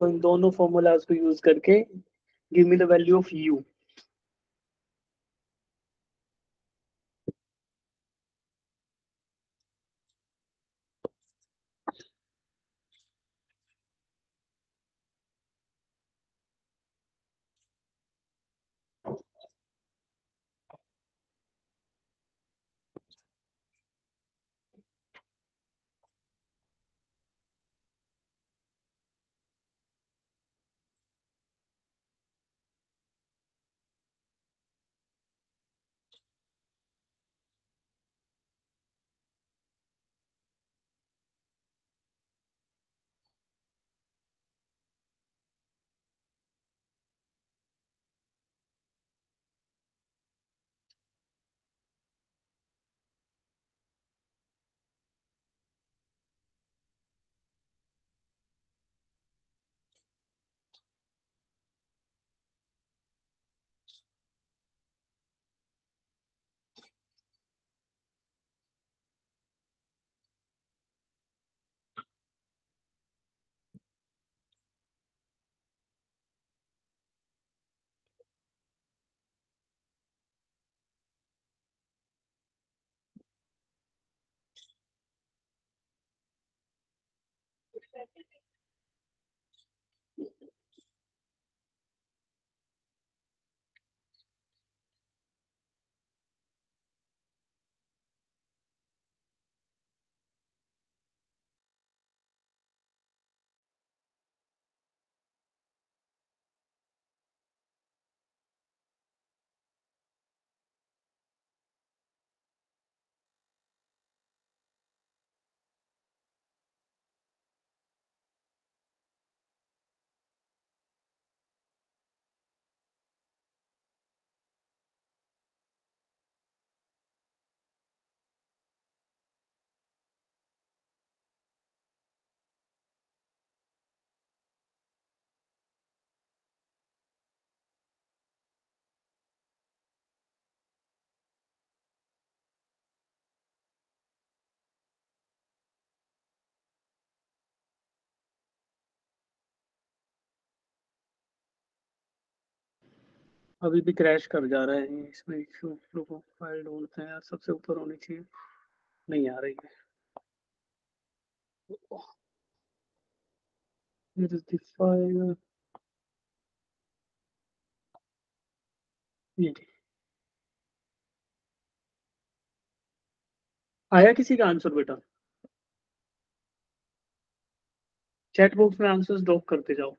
तो इन दोनों फॉर्मूलाज को यूज़ करके give me the value of u specifically अभी भी क्रैश कर जा रहा है, इसमें फ़ाइल ढूंढते हैं, सबसे ऊपर होनी चाहिए। नहीं आ रही है। आया किसी का आंसर बेटा? चैट बॉक्स में आंसर्स ड्रॉप करते जाओ।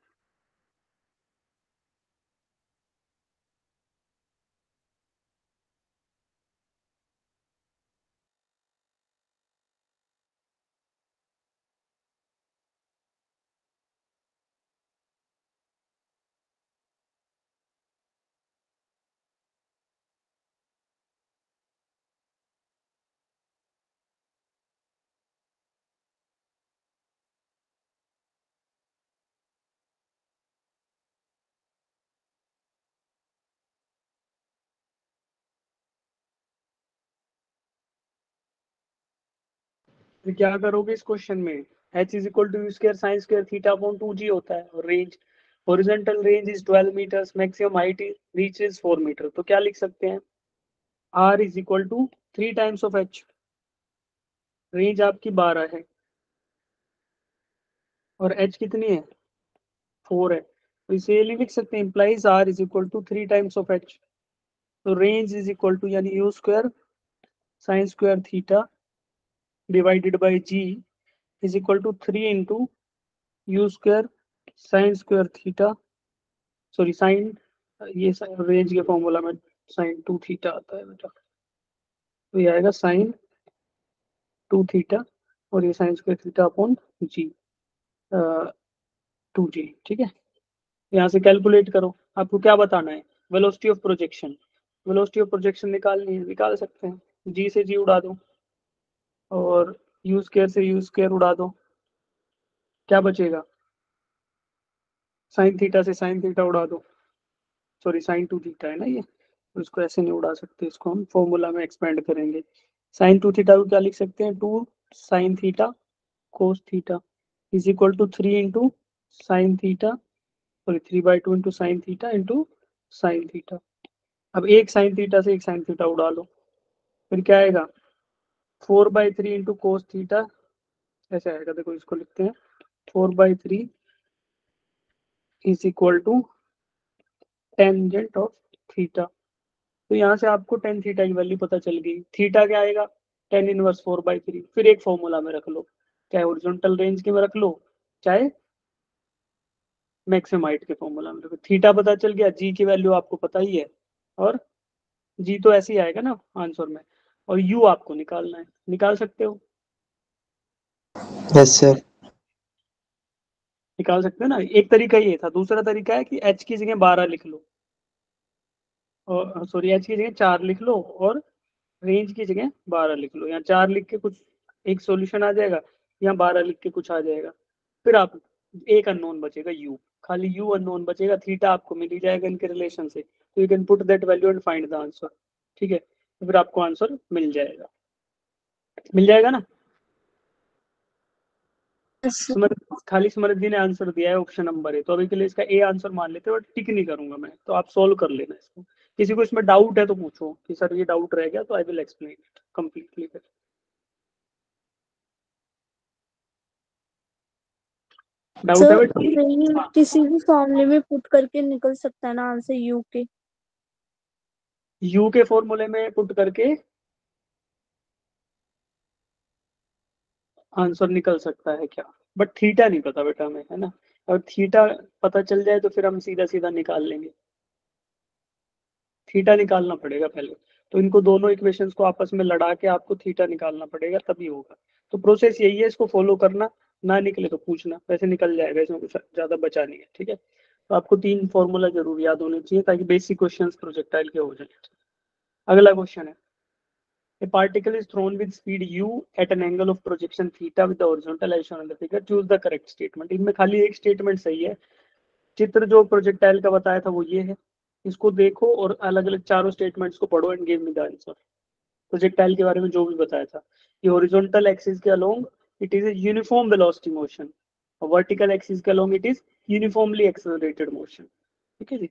तो क्या करोगे इस क्वेश्चन में? H is equal to u square sine square theta upon 2g होता है और range horizontal range is 12 meters maximum height reach is 4 meter तो क्या लिख सकते हैं? R is equal to three times of h. Range आपकी 12 है। और h कितनी है? 4 है। तो इसे ये लिख सकते हैं implies r is equal to three times of h. तो रेंज इज़ इक्वल टू यानी u square sine square theta divided by g is equal to 3 into u square sin square theta. Sorry, sin, ये range के formula में sine two theta आता है बेटा। तो ये आएगा साइन टू थीटा और ये sine square theta upon g two g ठीक है? यहाँ से कैलकुलेट करो, आपको क्या बताना है? Velocity of projection velocity of projection निकालनी है, निकाल सकते हैं। जी से जी उड़ा दो। और यूज़ केयर से यूज़ केयर उड़ा दो। क्या बचेगा? साइन थीटा से साइन थीटा उड़ा दो। सॉरी साइन टू थीटा है ना ये? इसको ऐसे नहीं उड़ा सकते, इसको हम फॉर्मूला में एक्सपेंड करेंगे। साइन टू थीटा को क्या लिख सकते हैं? Two sine theta cos theta is equal to three into sine theta sorry three by two into sine theta into sine theta अब एक साइन थीटा से एक साइन थीटा उड़ा लो। फिर क्या आएगा? Four by three into cos theta, ऐसे आएगा, देखो इसको लिखते हैं। Four by three is equal to tangent of theta. तो यहाँ से आपको टेन थीटा की वैल्यू पता चल गई। थीटा क्या आएगा? Tan inverse four by three. फिर एक फॉर्मूला में रख लो। चाहे ओरिजेंटल रेंज के में रख लो, चाहे मैक्सिमम हाइट के फॉर्मूला में रखो थीटा पता चल गया, जी की वैल्यू आपको पता ही है। और जी तो ऐसे ही आएगा ना आंसर में। और यू आपको निकालना है। निकाल सकते हो? यस सर निकाल सकते हो ना? एक तरीका ये था। दूसरा तरीका है कि एच की जगह बारह लिख लो। और सॉरी एच की जगह चार लिख लो और रेंज की जगह बारह लिख लो। यहाँ चार लिख के कुछ एक सॉल्यूशन आ जाएगा यहाँ बारह लिख के कुछ आ जाएगा। फिर आप एक अननोन बचेगा यू खाली यू अननोन बचेगा थीटा आपको मिल ही जाएगा इनके रिलेशन से। तो you can put that value and find the answer ठीक है? तो फिर आपको आंसर मिल जाएगा। मिल जाएगा ना? खाली स्मृति ने आंसर दिया है ऑप्शन नंबर है तो अभी के लिए इसका ए आंसर मान लेते हैं और टिक नहीं करूँगा मैं। तो आप सोल्व कर लेना इसको। किसी को इसमें डाउट है तो पूछो कि सर ये डाउट रह गया तो I will explain it completely फिर। डाउट हाँ। किसी भी फॉर्मूले में पुट करके निकल सकता है ना आंसर यू के यू के फॉर्मूले में पुट करके आंसर निकल सकता है क्या? बट थीटा नहीं पता बेटा हमें, है ना? और थीटा पता चल जाए तो फिर हम सीधा सीधा निकाल लेंगे। थीटा निकालना पड़ेगा पहले। तो इनको दोनों इक्वेशंस को आपस में लड़ा के आपको थीटा निकालना पड़ेगा, तभी होगा। तो प्रोसेस यही है, इसको फॉलो करना, ना निकले तो पूछना। वैसे निकल जाएगा, इसमें कुछ ज़्यादा बचा नहीं है, ठीक है? तो आपको तीन फॉर्मूला ज़रूर याद होने चाहिए ताकि बेसिक क्वेश्चंस प्रोजेक्टाइल के हो जाए। अगला क्वेश्चन है। A particle is thrown with speed u at an angle of projection theta with the horizontal as shown in the figure. Choose the correct statement. इनमें खाली एक स्टेटमेंट सही है। चित्र जो प्रोजेक्टाइल का बताया था वो ये है। इसको देखो और अलग अलग चारों स्टेटमेंट्स को पढ़ो and give me the answer projectile के बारे में जो भी बताया था। ये हॉरिजॉन्टल एक्सिस के along it is a uniform velocity motion और वर्टिकल एक्सिस के along it is uniformly accelerated motion ठीक है जी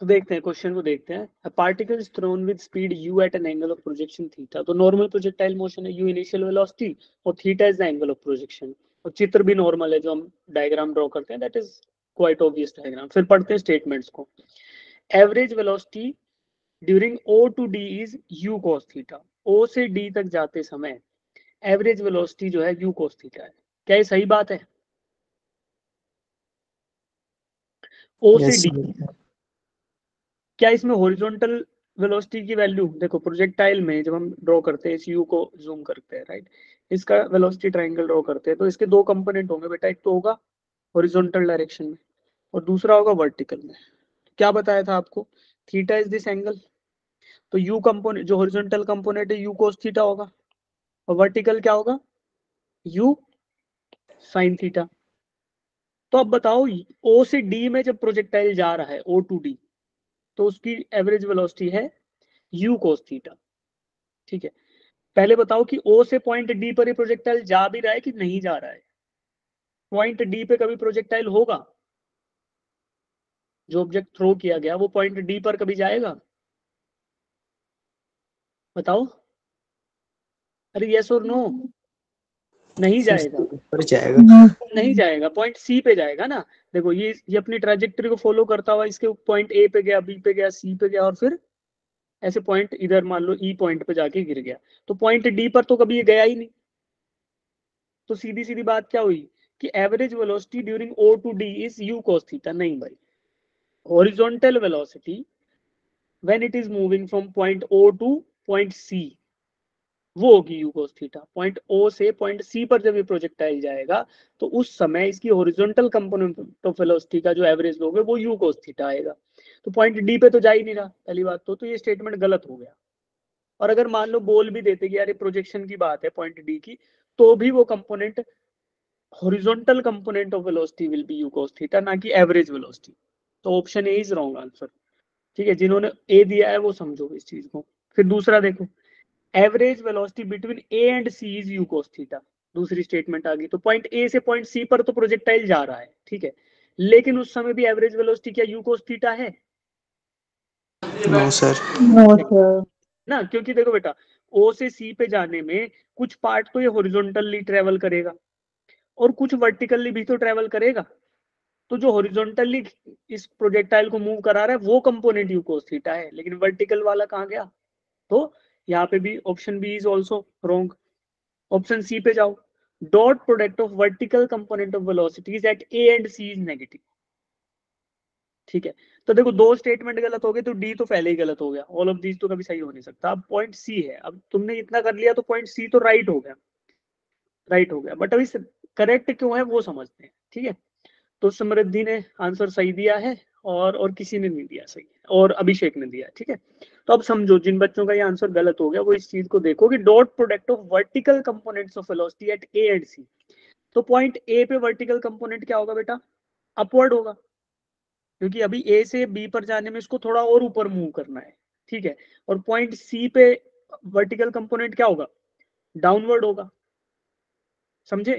तो देखते हैं क्वेश्चन को देखते हैं। Particle is thrown with speed u at an angle of projection theta. तो नॉर्मल प्रोजेक्टाइल मोशन है u इनिशियल वेलोसिटी और theta is the angle of projection और चित्र भी नॉर्मल है जो हम डायग्राम ड्रॉ करते हैं that is quite obvious diagram फिर पढ़ते हैं स्टेटमेंट्स को। Average velocity during o to d is u cos theta o से d तक जाते समय एवरेज वेलोसिटी जो है u cos थीटा है। क्या ये सही बात है? O Yes, से d sir. क्या इसमें हॉरिजॉन्टल वेलोसिटी की वैल्यू देखो प्रोजेक्टाइल में जब हम ड्रॉ करते हैं, इस यू को जूम करते हैं राइट इसका वेलोसिटी ट्रायंगल ड्रॉ करते हैं तो इसके दो कंपोनेंट होंगे बेटा, एक तो होगा हॉरिजॉन्टल डायरेक्शन में और दूसरा होगा वर्टिकल में। क्या बताया था आपको? थीटा इज़ दिस एंगल तो यू कंपोनेंट जो हॉरिजॉन्टल कंपोनेंट है यू कोस थीटा होगा। और वर्टिकल क्या होगा? यू साइन थीटा तो अब बताओ ओ से डी में जब प्रोजेक्टाइल जा रहा है ओ टू डी तो उसकी एवरेज वेलोसिटी है u cos थीटा ठीक है? पहले बताओ कि o से पॉइंट d पर ये प्रोजेक्टाइल जा भी रहा है कि नहीं जा रहा है? पॉइंट d पे कभी प्रोजेक्टाइल होगा? जो ऑब्जेक्ट थ्रो किया गया, वो पॉइंट d पर कभी जाएगा? बताओ। अरे यस और नो नहीं जाएगा। ऊपर जाएगा। नहीं जाएगा पॉइंट सी पे जाएगा ना। देखो ये ये अपनी ट्राजेक्टरी को फॉलो करता हुआ इसके पॉइंट ए पे गया बी पे गया सी पे गया और फिर ऐसे पॉइंट इधर मान लो ई पॉइंट पे जाके गिर गया। तो पॉइंट डी पर तो कभी ये गया ही नहीं। तो सीधी सीधी बात क्या हुई कि average velocity during O to D is u cos theta नहीं भाई। Horizontal velocity when it is moving from point O to point C वो होगी u cos theta point O से पॉइंट सी पर जब ये प्रोजेक्टाइल जाएगा तो उस समय इसकी होरिजोनटल कंपोनेंट ऑफ़ वेलोसिटी का जो एवरेज लोगे वो यू cos थीटा आएगा। तो पॉइंट डी पे तो जा ही नहीं रहा, पहली बात तो तो ये स्टेटमेंट गलत हो गया। और अगर मान लो बोल भी देते कि यार ये प्रोजेक्शन की बात है पॉइंट डी की तो भी वो component horizontal component of velocity will be u cos theta ना कि एवरेज वेलोसिटी तो option A is wrong answer ठीक है, जिन्होंने ए दिया है, वो समझो इस चीज़ को। फिर दूसरा देखो। Average velocity between A and C is u cos theta. दूसरी स्टेटमेंट आ गई। तो पॉइंट ए से पॉइंट सी पर तो प्रोजेक्टाइल जा रहा है ठीक है? लेकिन उस समय भी एवरेज वेलोसिटी क्या यू cos थीटा है? नो सर नो सर ना क्योंकि देखो बेटा ओ से सी पे जाने में कुछ पार्ट तो ये हॉरिजॉन्टली ट्रेवल करेगा और कुछ वर्टिकली भी तो ट्रेवल करेगा। तो जो हॉरिजॉन्टली इस प्रोजेक्टाइल को मूव करा रहा है वो कंपोनेंट यू cos थीटा है। लेकिन वर्टिकल वाला कहाँ गया? तो यहाँ पे भी option B is also wrong option C पे जाओ. Dot product of vertical component of velocities at A and C is negative ठीक है? तो देखो, दो स्टेटमेंट गलत हो गए तो डी तो पहले ही गलत हो गया. ऑल ऑफ़ दीज तो कभी सही हो नहीं सकता. अब पॉइंट सी है. अब तुमने इतना कर लिया तो पॉइंट सी तो राइट हो गया. राइट हो गया. बट अभी करेक्ट क्यों है, वो समझते हैं. ठीक है? तो समृद्धि ने आंसर सही दिया है, और और किसी ने नहीं दिया सही. और अभिषेक ने दिया ठीक है? तो अब समझो, जिन बच्चों का ये आंसर गलत हो गया, वो इस चीज़ को देखो कि dot product of vertical components of velocity at A and C तो पॉइंट ए पे वर्टिकल कंपोनेंट क्या होगा बेटा? अपवर्ड होगा। क्योंकि अभी ए से बी पर जाने में इसको थोड़ा और ऊपर मूव करना है, ठीक है? और पॉइंट सी पे वर्टिकल कंपोनेंट क्या होगा? डाउनवर्ड होगा। समझे?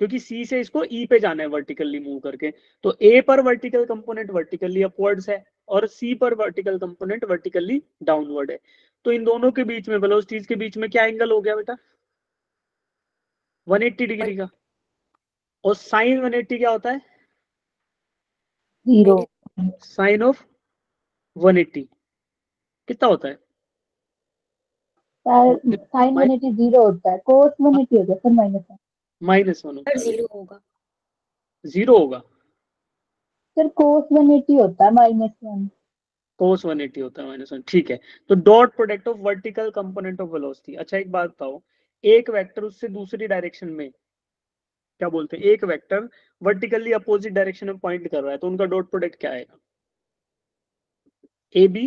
क्योंकि सी से इसको ई e पे जाना है वर्टिकली मूव करके। तो ए पर वर्टिकल कंपोनेंट वर्टिकली अपवर्ड्स है। और सी पर वर्टिकल कंपोनेंट वर्टिकली डाउनवर्ड है। तो इन दोनों के बीच में वेलोसिटीज के बीच में क्या एंगल हो गया बेटा? 180 डिग्री का। और साइन 180 क्या होता है? ज़ीरो। साइन ऑफ़ 180 कितना होता है? साइन वन एटी ज़ीरो होता है। कोस वन एटी होता है सर माइनस माइनस वन होगा। ज़ीरो होगा। सर वन एटी होता है माइनस वन cos 180 होता है माइनस वन ठीक है। तो dot product of vertical component of velocity अच्छा एक बात बताओ। एक वेक्टर उससे दूसरी डायरेक्शन में। क्या बोलते हैं? एक वेक्टर वर्टिकली अपोजिट डायरेक्शन में पॉइंट कर रहा है तो उनका डॉट प्रोडक्ट क्या आएगा? ए बी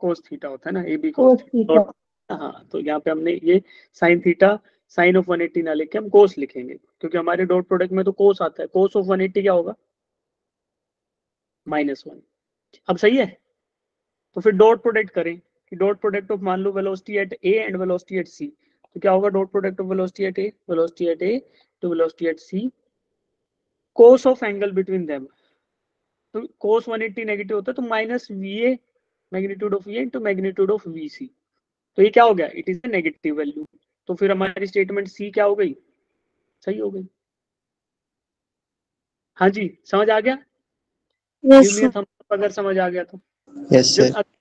कोस थीटा होता है ना ए बी कोस हाँ तो यहाँ पे हमने ये साइन थीटा साइन ऑफ़ 180 ना लिख हम कोस लिखेंगे, क्योंकि हमारे डॉट प्रोडक्ट में तो कोस आता है। कोस ऑफ़ 180 क्या होगा? Minus one. अब सही है? तो फिर डॉट प्रोडक्ट करें कि डॉट प्रोडक्ट ऑफ़ मान लो velocity at A and velocity at C तो क्या होगा dot product of velocity at A, velocity at A to velocity at C. Cos of angle between them. तो कोस 180 नेगेटिव होता है तो minus v A magnitude of v into magnitude of v C तो ये क्या हो गया? It is a negative value तो फिर हमारी स्टेटमेंट सी क्या हो गई? सही हो गई। हाँ जी समझ आ गया? Up अगर समझ आ गया तो।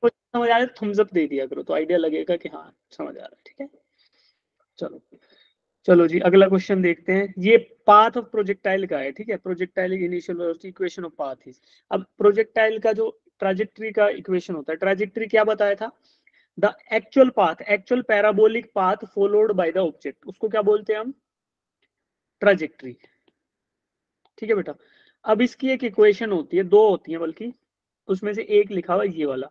कुछ समझ आ तो दे दिया करो तो आइडिया लगेगा कि हाँ समझ आ रहा है ठीक है? चलो चलो जी अगला क्वेश्चन देखते हैं। ये पाथ ऑफ़ प्रोजेक्टाइल का है ठीक है? Projectile initial velocity equation of path is अब प्रोजेक्टाइल का जो ट्राजेक्टरी का इक्वेशन होता है ट्राजेक्टरी क्या बताया था? The actual path actual parabolic path followed by the object उसको क्या बोलते हैं हम? ट्राजेक्टरी ठीक है बेटा? अब इसकी एक इक्वेशन होती है, दो होती है बल्कि, उसमें से एक लिखा हुआ ये वाला।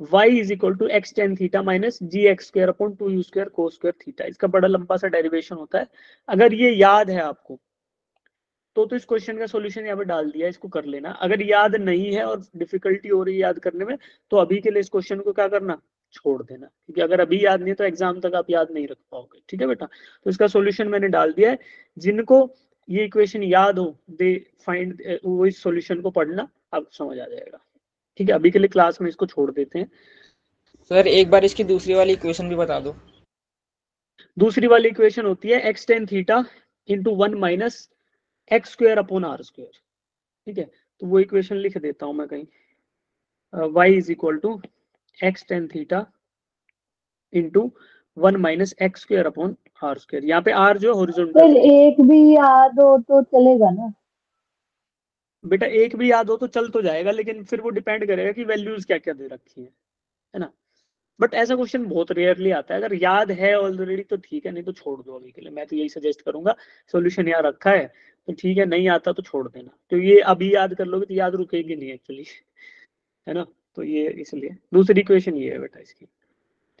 Y is equal to x tan theta minus g x square upon two u square को इसका बड़ा लंबा सा डेरिवेशन होता है। अगर ये याद है आपको तो तो इस क्वेश्चन का सॉल्यूशन यहाँ पे डाल दिया, इसको कर लेना। अगर याद नहीं है और डिफिकल्टी हो रही है याद करने में तो अभी के लिए इस क्वेश्चन को क्या करना? छोड़ देना। क्योंकि अगर अभी याद नहीं है तो एग्ज़ाम तक आप याद नहीं रख पाओगे। ठीक है बेटा? तो इसका सॉल्यूशन मैंने डाल दिया है। जिनको ये इक्वेशन याद हो दे फाइंड वो इस सॉल्यूशन को पढ़ना आपको समझ आ जाएगा। ठीक है? अभी के लिए क्लास में इसको छोड़ देते हैं। सर एक बार इसकी दूसरी वाली इक्वेशन भी बता दो। दूसरी वाली इक्वेशन होती है x tan theta into one minus x square upon r square ठीक है? तो वो इक्वेशन लिख देता हूँ मैं कहीं। Y is equal to x tan theta into one minus x square upon r square यहाँ पे आर जो हॉरिजॉन्टल एक भी याद हो तो चलेगा ना? बेटा एक भी याद हो तो चल तो जाएगा लेकिन फिर वो डिपेंड करेगा कि वैल्यूज़ क्या क्या दे रखी है है ना? बट ऐसा क्वेश्चन बहुत रेयरली आता है। अगर याद है ऑलरेडी तो ठीक है नहीं तो छोड़ दो अभी के लिए। मैं तो यही सजेस्ट करूँगा सोल्यूशन यहाँ रखा है तो ठीक है नहीं आता तो छोड़ देना। तो ये अभी याद कर लोगे तो याद रुकेगी नहीं एक्चुअली है ना? तो ये इसलिए। दूसरी इक्वेशन ये है बेटा इसकी।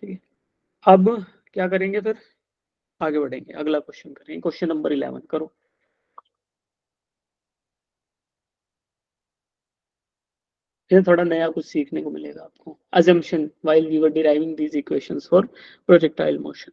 ठीक है? अब क्या करेंगे फिर? आगे बढ़ेंगे। अगला क्वेश्चन करेंगे। क्वेश्चन नंबर इलेवन करो। ये थोड़ा नया कुछ सीखने को मिलेगा आपको। Assumption while we were deriving these equations for projectile motion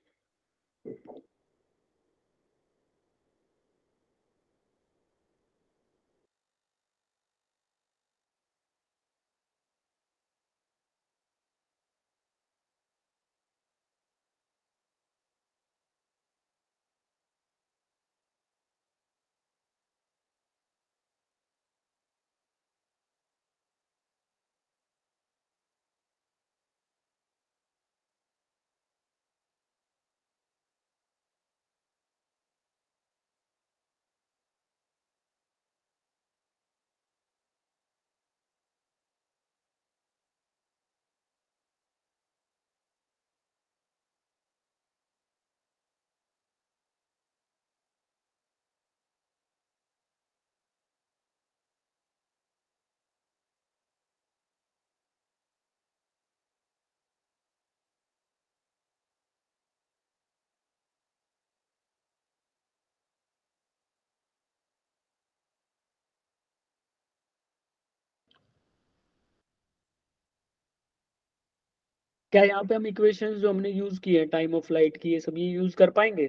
क्या यहाँ पे हम इक्वेशंस जो हमने यूज़ किए हैं टाइम ऑफ़ लाइट की, ये सब ये यूज़ कर पाएँगे?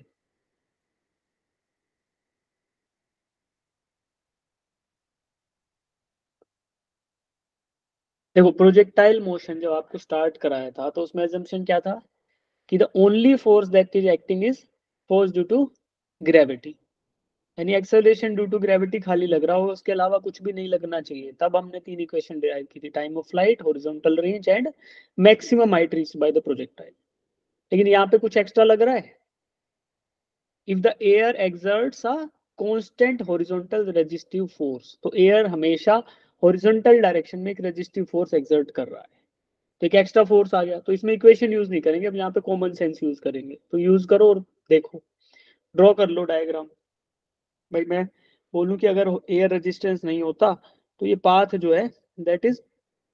देखो प्रोजेक्टाइल मोशन जब आपको स्टार्ट कराया था तो उसमें एजम्पशन क्या था? कि the only force that is acting is force due to gravity यानी एक्सेलरेशन ड्यू टू ग्रेविटी खाली लग रहा हो, उसके अलावा कुछ भी नहीं लगना चाहिए। तब हमने तीन इक्वेशन डिराइव की थी। Time of flight horizontal range and maximum height reach by the projectile लेकिन यहाँ पे कुछ एक्स्ट्रा लग रहा है? If the air exerts a constant horizontal resistive force तो एयर हमेशा हॉरिजॉन्टल डायरेक्शन में एक रेजिस्टिव फोर्स एक्सर्ट कर रहा है। तो एक एक्स्ट्रा फोर्स आ गया। तो इसमें इक्वेशन यूज़ नहीं करेंगे। अब यहाँ पे कॉमन सेंस यूज़ करेंगे। तो यूज़ करो और देखो। ड्रॉ कर लो डायग्राम भाई मैं बोलूँ कि अगर एयर रेजिस्टेंस नहीं होता तो ये पाथ जो है that is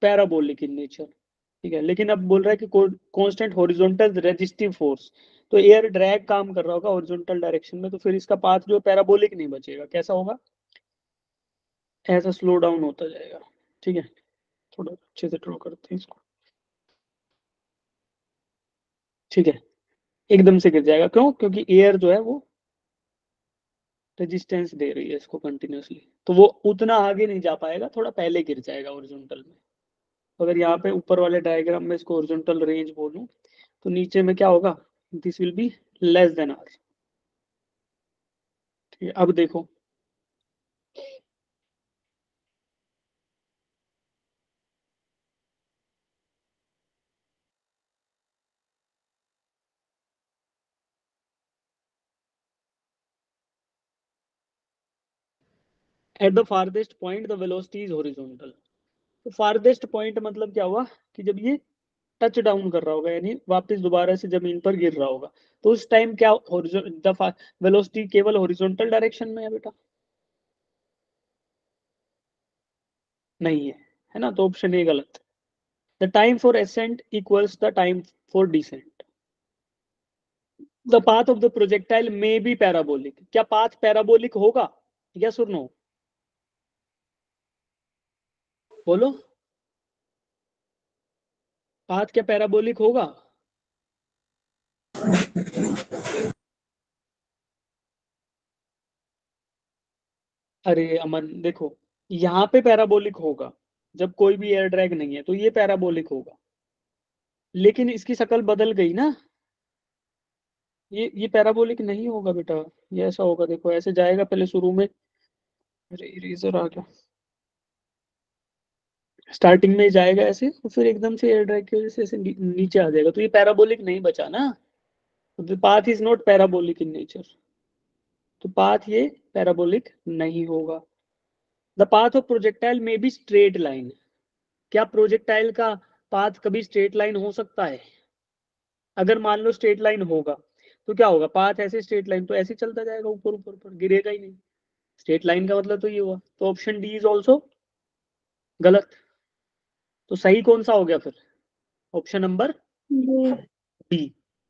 parabolic in nature ठीक है? लेकिन अब बोल रहा है कि कांस्टेंट हॉरिजॉन्टल रेजिस्टिव फोर्स तो एयर ड्रैग काम कर रहा होगा हॉरिजॉन्टल डायरेक्शन में तो फिर इसका पाथ जो पैराबोलिक नहीं बचेगा. कैसा होगा? ऐसा स्लो डाउन होता जाएगा. ठीक है? थोड़ा अच्छे से ड्रॉ करते हैं इसको. ठीक है? एकदम से गिर जाएगा. क्यों? क्योंकि एयर जो है वो रेजिस्टेंस दे रही है इसको कंटिन्यूसली तो वो उतना आगे नहीं जा पाएगा, थोड़ा पहले गिर जाएगा ओरिजेंटल में। अगर यहाँ पे ऊपर वाले डायग्राम में इसको ओरिजेंटल रेंज बोलूँ तो नीचे में क्या होगा? This will be less than R ठीक है, अब देखो। At the farthest point the velocity is horizontal तो फारदेस्ट पॉइंट मतलब क्या हुआ? कि जब ये टच डाउन कर रहा होगा, यानी वापस दोबारा से ज़मीन पर गिर रहा होगा तो उस टाइम क्या वेलोसिटी केवल हॉरिजॉन्टल डायरेक्शन में है बेटा। नहीं है है ना? तो ऑप्शन ए गलत। The time for ascent equals the time for descent the path of the projectile may be parabolic क्या पाथ पैराबोलिक होगा? यस और नो बोलो। पाथ क्या पैराबोलिक होगा? अरे अमन, देखो, यहाँ पे पैराबोलिक होगा, जब कोई भी एयर ड्रैग नहीं है तो ये पैराबोलिक होगा। लेकिन इसकी शक्ल बदल गई ना। ये ये पैराबोलिक नहीं होगा बेटा, ये ऐसा होगा, देखो, ऐसे जाएगा पहले शुरू में। अरे इरेजर आ गया। स्टार्टिंग में जाएगा ऐसे, और फिर एकदम से एयर ड्रैग की वजह से ऐसे नीचे आ जाएगा। तो ये पैराबोलिक नहीं बचा ना। The path is not parabolic in nature तो पाथ ये पैराबोलिक नहीं होगा। The path of projectile may be straight line क्या प्रोजेक्टाइल का पाथ कभी स्ट्रेट लाइन हो सकता है? अगर मान लो स्ट्रेट लाइन होगा तो क्या होगा? पाथ ऐसे स्ट्रेट लाइन तो ऐसे चलता जाएगा ऊपर ऊपर ऊपर, गिरेगा ही नहीं। स्ट्रेट लाइन का मतलब तो ये हुआ। तो ऑप्शन डी इज़ ऑल्सो गलत। तो सही कौन सा हो गया फिर? Option number B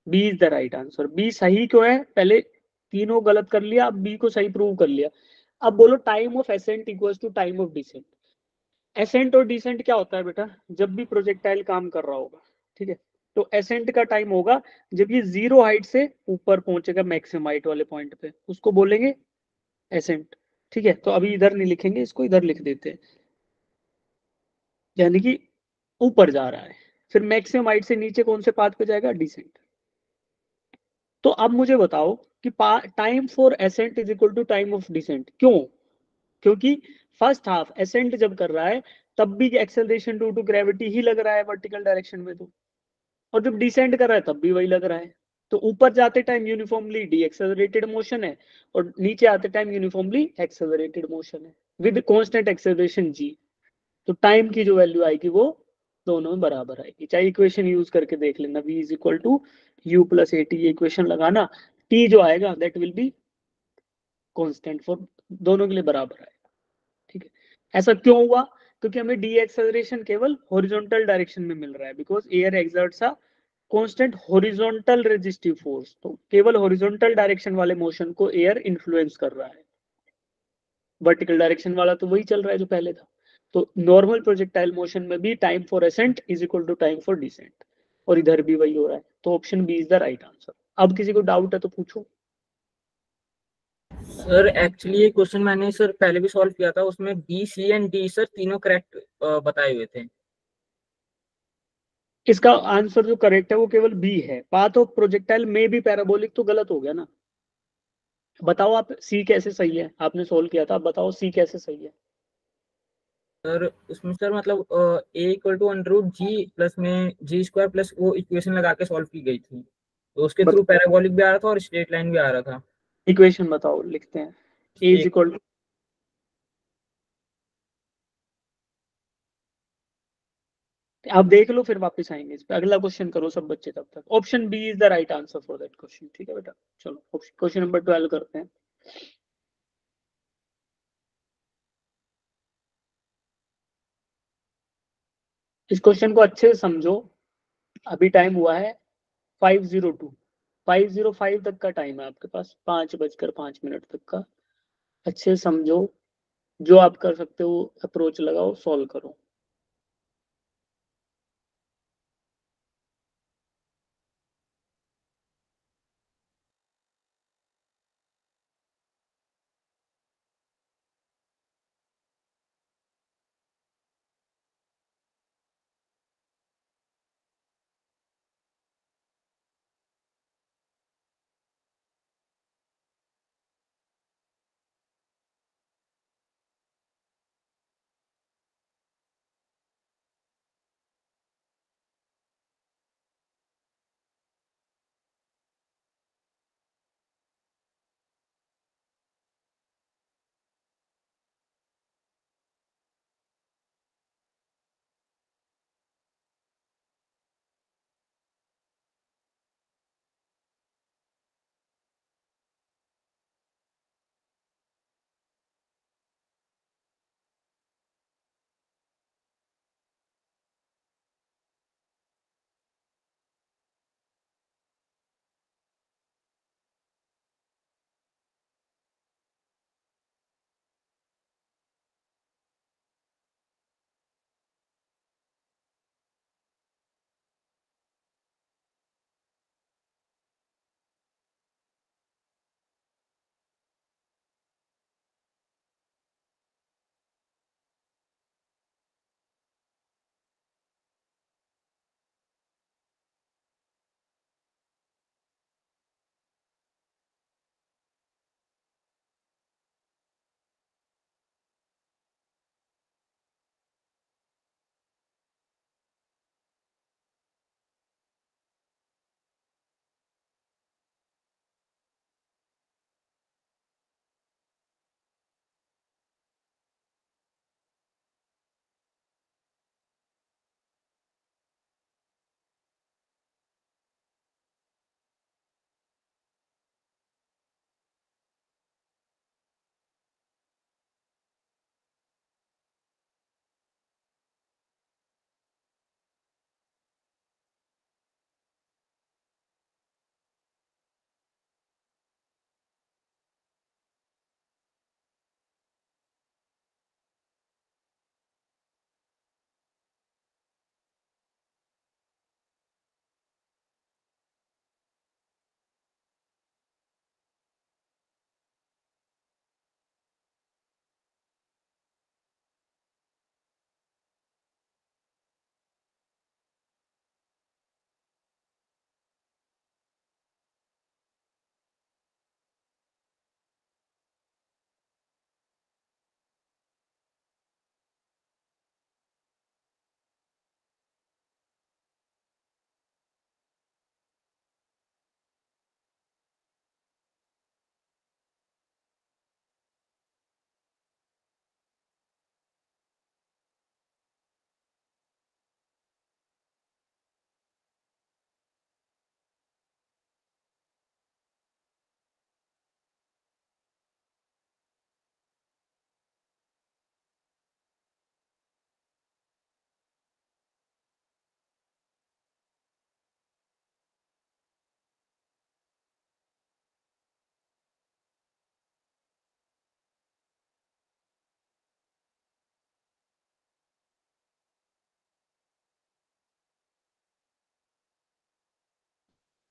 B is the right answer B सही क्यों है? पहले तीनों गलत कर लिया अब बी को सही प्रूव कर लिया। अब बोलो time of ascent equals to time of descent ascent और डिसेंट क्या होता है बेटा? जब भी प्रोजेक्टाइल काम कर रहा होगा ठीक है? तो एसेंट का टाइम होगा जब ये ज़ीरो हाइट से ऊपर पहुंचेगा मैक्सिमम हाइट वाले पॉइंट पे। उसको बोलेंगे एसेंट ठीक है? तो अभी इधर नहीं लिखेंगे इसको इधर लिख देते हैं। यानी कि ऊपर जा रहा है। फिर मैक्सिमम हाइट से नीचे कौन से पाथ पे जाएगा? डिसेंट तो अब मुझे बताओ कि time for ascent is equal to time of descent क्यों? क्योंकि फ़र्स्ट हाफ़ एसेंट जब कर रहा है, तब भी एक्सेलरेशन ड्यू टू ग्रेविटी ही लग रहा है वर्टिकल डायरेक्शन में तो। और जब डिसेंट कर रहा है, तब भी वही लग रहा है। तो ऊपर जाते time uniformly D accelerated motion है, और नीचे आते टाइम यूनिफॉर्मली एक्सेलरेटेड मोशन है। विद कांस्टेंट एक्सेलरेशन जी तो टाइम की जो वैल्यू आएगी वो दोनों में बराबर आएगी चाहे इक्वेशन यूज़ करके देख लेना, v is equal to u plus a t equation लगाना, t जो आएगा that will be constant for दोनों के लिए बराबर आएगा। ठीक है, ऐसा क्यों हुआ? क्योंकि हमें डी एक्सेलरेशन केवल हॉरिजॉन्टल डायरेक्शन में मिल रहा है because air exerts a constant horizontal resistive force तो केवल हॉरिजॉन्टल डायरेक्शन वाले मोशन को एयर इन्फ्लुएंस कर रहा है। वर्टिकल डायरेक्शन वाला तो वही चल रहा है जो पहले था। तो नॉर्मल प्रोजेक्टाइल मोशन में भी time for ascent is equal to time for descent और इधर भी वही हो रहा है। तो option B is the right answer अब किसी को डाउट है तो पूछो। सर एक्चुअली ये क्वेश्चन मैंने सर पहले भी सॉल्व किया था। उसमें B C and D sir तीनों करेक्ट बताए हुए थे। इसका आंसर जो करेक्ट है वो केवल बी है। पाथ ऑफ़ प्रोजेक्टाइल में भी पैराबोलिक तो गलत हो गया ना। बताओ आप सी कैसे सही है? आपने सोल्व किया था बताओ सी कैसे सही है? सर उसमें सर मतलब a equal to under root g plus में जी स्क्वायर प्लस वो इक्वेशन लगा के सॉल्व की गई थी। तो उसके थ्रू पैराबोलिक भी आ रहा था और स्ट्रेट लाइन भी आ रहा था। इक्वेशन बताओ लिखते हैं। ए इज़ इक्वल आप देख लो फिर वापस आएँगे इस पे। अगला क्वेश्चन करो सब बच्चे तब तक। Option B is the right answer for that question ठीक है बेटा? चलो क्वेश्चन नंबर ट्वेल्व करते हैं। इस क्वेश्चन को अच्छे से समझो। अभी टाइम हुआ है five zero to five zero five तक का टाइम है आपके पास। पाँच बजकर पाँच मिनट तक का। अच्छे समझो। जो आप कर सकते हो अप्रोच लगाओ सॉल्व करो।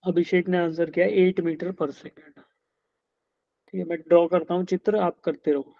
अभिषेक ने आंसर किया एट मीटर पर सेकेंड ठीक है, मैं ड्रॉ करता हूँ चित्र, आप करते रहो।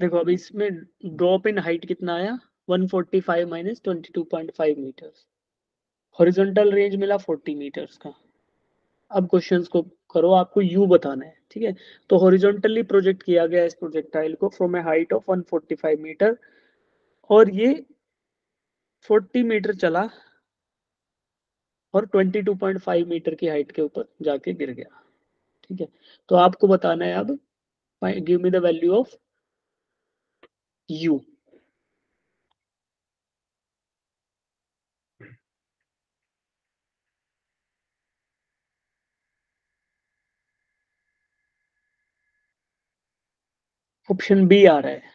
देखो, अभी इसमें ड्रॉप इन हाइट कितना आया? 145 माइनस 22.5 मीटर्स हॉरिजॉन्टल रेंज मिला 40 मीटर्स का। अब क्वेश्चंस को करो, आपको यू बताना है, ठीक है? तो हॉरिजॉन्टली प्रोजेक्ट किया गया इस प्रोजेक्टाइल को from a height of 145 metre और ये 40 मीटर चला और 22.5 मीटर की हाइट के ऊपर जाके गिर गया, ठीक है? तो आपको बताना है अब give me the value of u option B आ रहा है।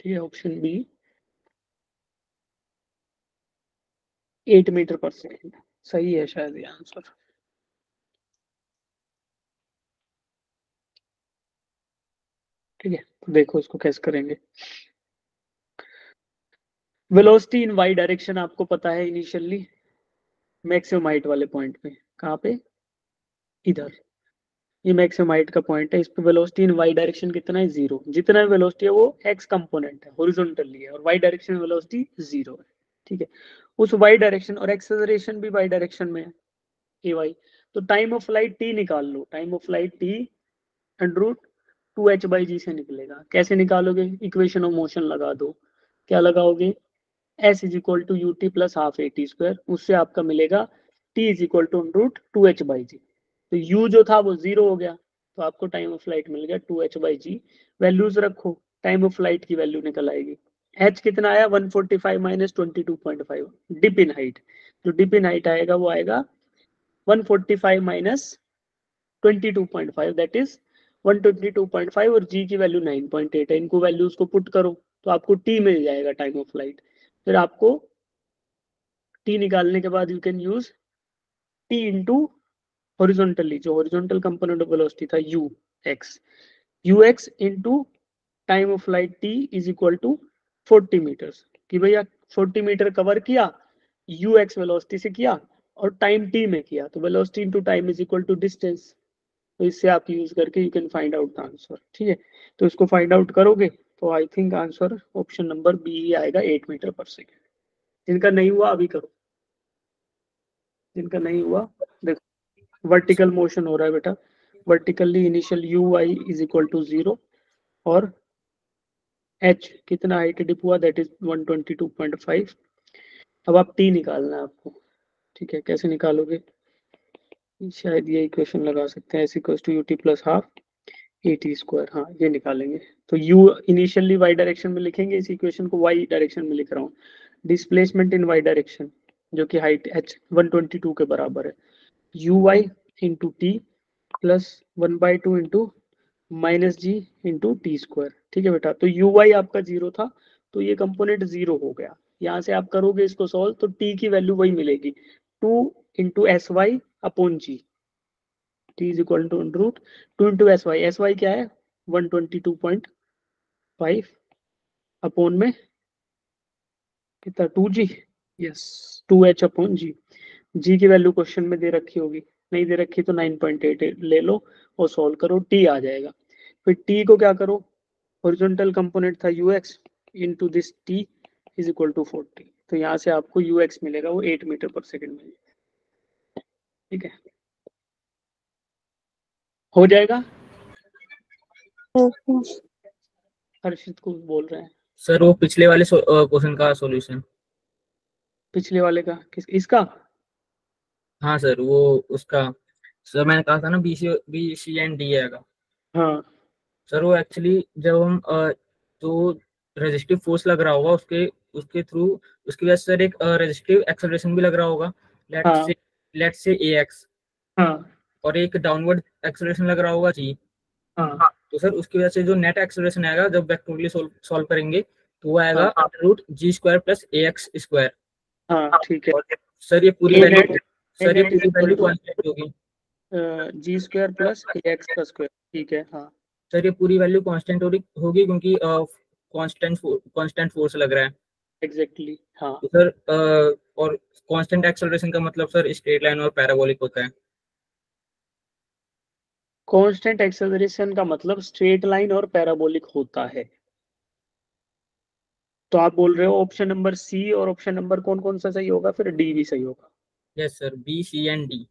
ठीक है option B eight metre per second सही है शायद ये आंसर ठीक है तो देखो इसको कैसे करेंगे। वेलोसिटी इन वाई डायरेक्शन आपको पता है इनिशियली मैक्सिमम हाइट वाले पॉइंट पे। कहाँ पे? इधर। ये मैक्सिमम हाइट का पॉइंट है, इस पे वेलोसिटी इन वाई डायरेक्शन कितना है? ज़ीरो जितना वेलोसिटी है, वो एक्स कंपोनेंट है हॉरिजॉन्टली है, और वाई डायरेक्शन वेलोसिटी ज़ीरो है। ठीक है? उस वाई डायरेक्शन और एक्सेलरेशन भी वाई डायरेक्शन में है ए वाई तो टाइम ऑफ़ फ़्लाइट टी निकाल लो। Time of flight t under root two h by g से निकलेगा। कैसे निकालोगे? इक्वेशन ऑफ़ मोशन लगा दो। क्या लगाओगे? S is equal to u t plus half a t square उससे आपका मिलेगा t is equal to root two h by g तो u जो था वो ज़ीरो हो गया। तो आपको टाइम ऑफ़ फ़्लाइट मिल गया two h by g values रखो। टाइम ऑफ़ फ़्लाइट की वैल्यू निकल आएगी। एच कितना आया? 145 forty five minus twenty two point five. Dip in height जो डिप इन हाइट आएगा वो आएगा 145 forty five minus twenty two point five. That is 122.5 और g की वैल्यू 9.8 है। इनको वैल्यूज़ को पुट करो तो आपको t मिल जाएगा टाइम ऑफ़ फ़्लाइट फिर आपको t निकालने के बाद you can use t into horizontally जो हॉरिजॉन्टल कंपोनेंट ऑफ़ वेलोसिटी था, u, x u x into time of flight t is equal to 40 metres कि भैया 40 मीटर कवर किया, u x वेलोसिटी से किया और टाइम टी में किया तो velocity into time is equal to distance तो इससे आप यूज़ करके you can find out the answer ठीक है? तो इसको फाइंड आउट करोगे तो I think answer option number B ही आएगा एट मीटर पर सेकेंड जिनका नहीं हुआ, अभी करो। जिनका नहीं हुआ, देखो वर्टिकल मोशन हो रहा है बेटा। Vertically initial u i is equal to zero और एच कितना हाइट डिप हुआ दैट इज़ 122.5 अब आप टी निकालना है आपको, ठीक है? कैसे निकालोगे? शायद ये इक्वेशन लगा सकते हैं s equal to u t plus half a t square हाँ ये निकालेंगे। तो u इनिशियली y डायरेक्शन में लिखेंगे, इस इक्वेशन को y डायरेक्शन में लिख रहा हूँ। डिस्प्लेसमेंट इन y डायरेक्शन जो कि हाइट h 122 के बराबर है। U y into t plus one by two into minus g into t square ठीक है बेटा? तो यू वाई आपका ज़ीरो था तो ये कंपोनेंट ज़ीरो हो गया। यहाँ से आप करोगे इसको सॉल्व तो टी की वैल्यू वही मिलेगी। Two into s y upon g t is equal to root two into s y s y क्या है? One twenty two point five upon में कितना? Two g yes two h upon g g की value question में दे रखी होगी। नहीं दे रखी तो नाइन पॉइंट एट ले लो और सॉल्व करो। टी आ जाएगा। फिर टी को क्या करो? हॉरिजॉन्टल कंपोनेंट था u x into this t is equal to forty तो यहाँ से आपको यू एक्स मिलेगा। वो एट मीटर पर सेकेंड मिलेगा ठीक है। हो जाएगा? हर्षित को बोल रहे हैं। सर वो पिछले वाले क्वेश्चन का सॉल्यूशन पिछले वाले का? किस इसका? हाँ सर वो उसका। सर मैंने कहा था ना B C B C and D आएगा हाँ। सर वो एक्चुअली जब हम तो रेजिस्टिव फोर्स लग रहा होगा उसके उसके थ्रू उसकी वजह से सर एक रेजिस्टिव एक्सेलरेशन भी लग रहा होगा। लेट हाँ। से लेट से ए एक्स हाँ। और एक डाउनवर्ड एक्सेलरेशन लग रहा होगा जी हाँ। तो सर उसकी वजह से जो नेट एक्सेलरेशन आएगा जब वेक्टोरली सॉल्व करेंगे तो वो आएगा हाँ। Root g square plus a x square हाँ ठीक है। सर ये पूरी वैल्यू सर ये पूरी वैल्यू to- कांस्टेंट होगी। G square plus a x का स्क्वायर ठीक है हाँ। सर ये पूरी वैल्यू कांस्टेंट होगी क्योंकि कांस्टेंट कांस्टेंट फोर्स लग रहा है। एग्जैक्टली हाँ। तो सर और कांस्टेंट एक्सेलरेशन का मतलब सर स्ट्रेट लाइन और पैराबोलिक होता है? कांस्टेंट एक्सेलरेशन का मतलब स्ट्रेट लाइन और पैराबोलिक होता है। तो आप बोल रहे हो ऑप्शन नंबर सी और ऑप्शन नंबर कौन कौन सा सही होगा? फिर डी भी सही होगा। Yes sir B C and D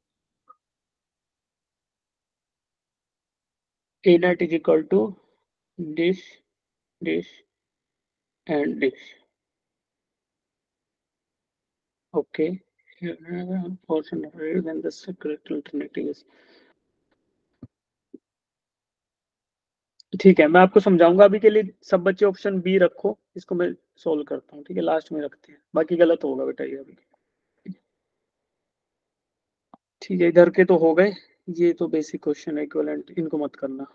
a net is equal to this this and this okay. Uh, it, then the secret alternative is ठीक है मैं आपको समझाऊँगा अभी के लिए सब बच्चे ऑप्शन बी रखो इसको मैं सोल्व करता हूँ ठीक है लास्ट में रखते हैं बाकी गलत होगा बेटा ये अभी। ठीक है इधर के तो हो गए ये तो बेसिक क्वेश्चन है इक्विवेलेंट इनको मत करना।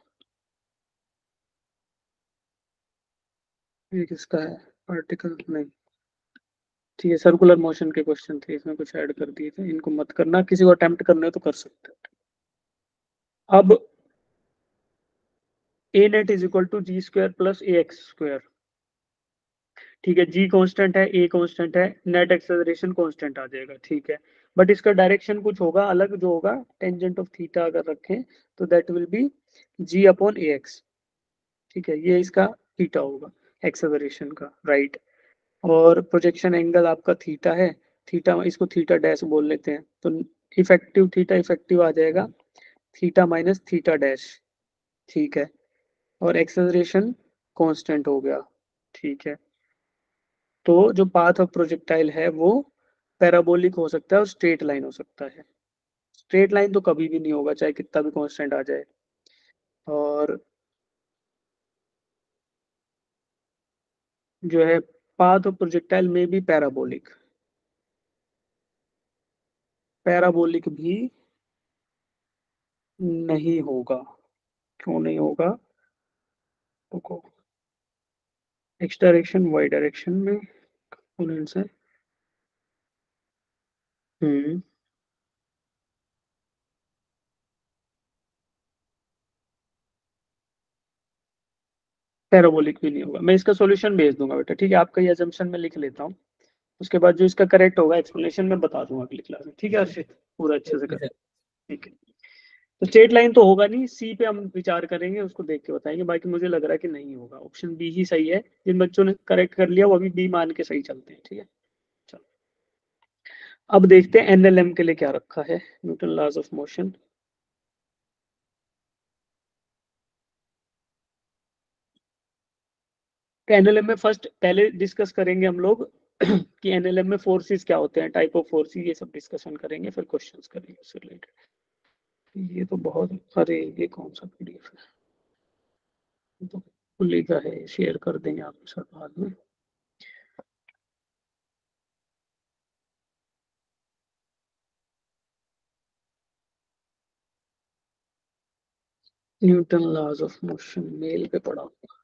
ये किसका है? पार्टिकल नहीं। ठीक है सर्कुलर मोशन के क्वेश्चन थे, इसमें कुछ ऐड कर दिए थे। इनको मत करना, किसी को अटेम्प्ट करने हो तो कर सकते हो। अब a net is equal to g square plus a x square ठीक है जी कांस्टेंट है ए कांस्टेंट है नेट एक्सेलरेशन कांस्टेंट आ जाएगा, ठीक है। बट इसका डायरेक्शन कुछ होगा, अलग जो होगा टेंजेंट ऑफ़ थीटा अगर रखें तो that will be g upon a x ठीक है, ये इसका थीटा होगा एक्सेलरेशन का राइट और प्रोजेक्शन एंगल आपका थीटा है थीटा इसको थीटा डैश बोल लेते हैं तो इफ़ेक्टिव थीटा इफ़ेक्टिव आ जाएगा थीटा माइनस थीटा डैश ठीक है, और एक्सेलरेशन कांस्टेंट हो गया, ठीक है तो जो पाथ ऑफ़ प्रोजेक्टाइल है वो पैराबोलिक हो सकता है और स्ट्रेट लाइन हो सकता है स्ट्रेट लाइन तो कभी भी नहीं होगा, चाहे कितना भी कांस्टेंट आ जाए, और जो है पाथ ऑफ़ प्रोजेक्टाइल में भी पैराबोलिक पैराबोलिक भी नहीं होगा. क्यों नहीं होगा? रुको. एक्स डायरेक्शन वाई डायरेक्शन में कंपोनेंट्स है. हम्म. पैराबोलिक भी नहीं होगा। मैं इसका सॉल्यूशन भेज दूँगा बेटा ठीक है? आपका ये एजम्पशन में लिख लेता हूँ। उसके बाद जो इसका करेक्ट होगा एक्सप्लेनेशन में बता दूँगा अगली क्लास में ठीक है अर्षित पूरा अच्छे से कर ठीक है। तो स्ट्रेट लाइन तो होगा नहीं सी पे हम विचार करेंगे उसको देख के बताएँगे। बाकी मुझे लग रहा है कि नहीं होगा। ऑप्शन बी ही सही है। जिन बच्चों ने करेक्ट कर लिया वो अभी बी मान के सही चलते हैं ठीक है? चलो। अब देखते हैं एनएलएम के लिए क्या रखा है। न्यूटन लॉज ऑफ़ मोशन तो एनएलएम में फ़र्स्ट पहले डिस्कस करेंगे हम लोग कि एनएलएम में फोर्सेस क्या होते हैं टाइप ऑफ़ फोर्सेस ये सब डिस्कशन करेंगे, फिर क्वेश्चंस करेंगे उससे रिलेटेड ये तो बहुत अरे ये कौन सा पीडीएफ है तो खुली का है शेयर कर देंगे आपके साथ बाद में। न्यूटन लॉज ऑफ़ मोशन मेल पे पढ़ा। होगा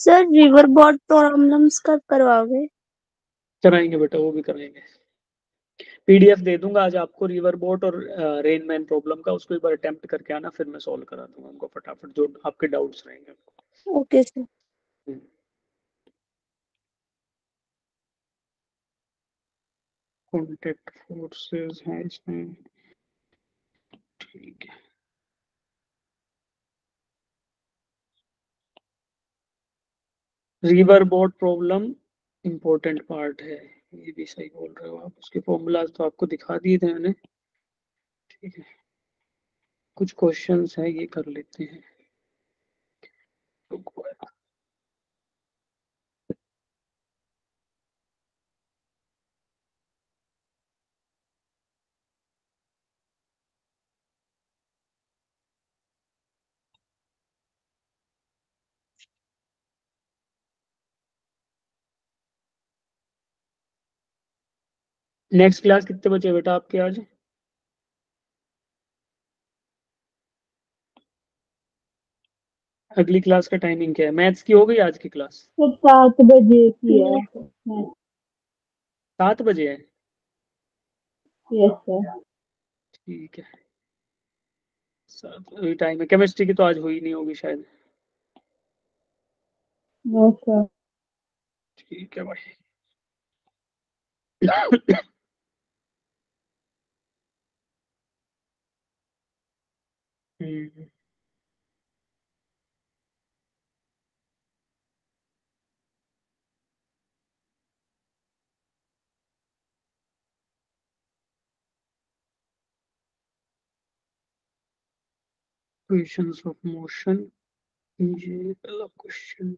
सर रिवर बोर्ड प्रॉब्लम्स कब करवाओगे कराएँगे बेटा वो भी कराएँगे पीडीएफ दे दूँगा आज आपको रिवर बोट और रेन मैन प्रॉब्लम का उसको एक बार अटेम्प्ट करके आना फिर मैं सॉल्व करा दूँगा उनको फटाफट जो आपके डाउट्स रहेंगे ओके सर कॉन्टेक्ट फोर्सेस है इसमें ठीक है river boat problem important part है। ये भी सही बोल रहे हो आप। उसके फॉर्मूलाज तो आपको दिखा दिए थे मैंने। ठीक है। कुछ क्वेश्चंस है, ये कर लेते हैं। नेक्स्ट क्लास कितने बजे बेटा आपके आज? अगली क्लास का टाइमिंग क्या है? मैथ्स की हो गई आज की क्लास सात बजे की है। सात बजे है? यस सर ठीक है। सात अभी टाइम है। केमिस्ट्री की तो आज हुई नहीं होगी शायद। नो सर ठीक है भाई। हम्म equations of motion ये पहला क्वेश्चन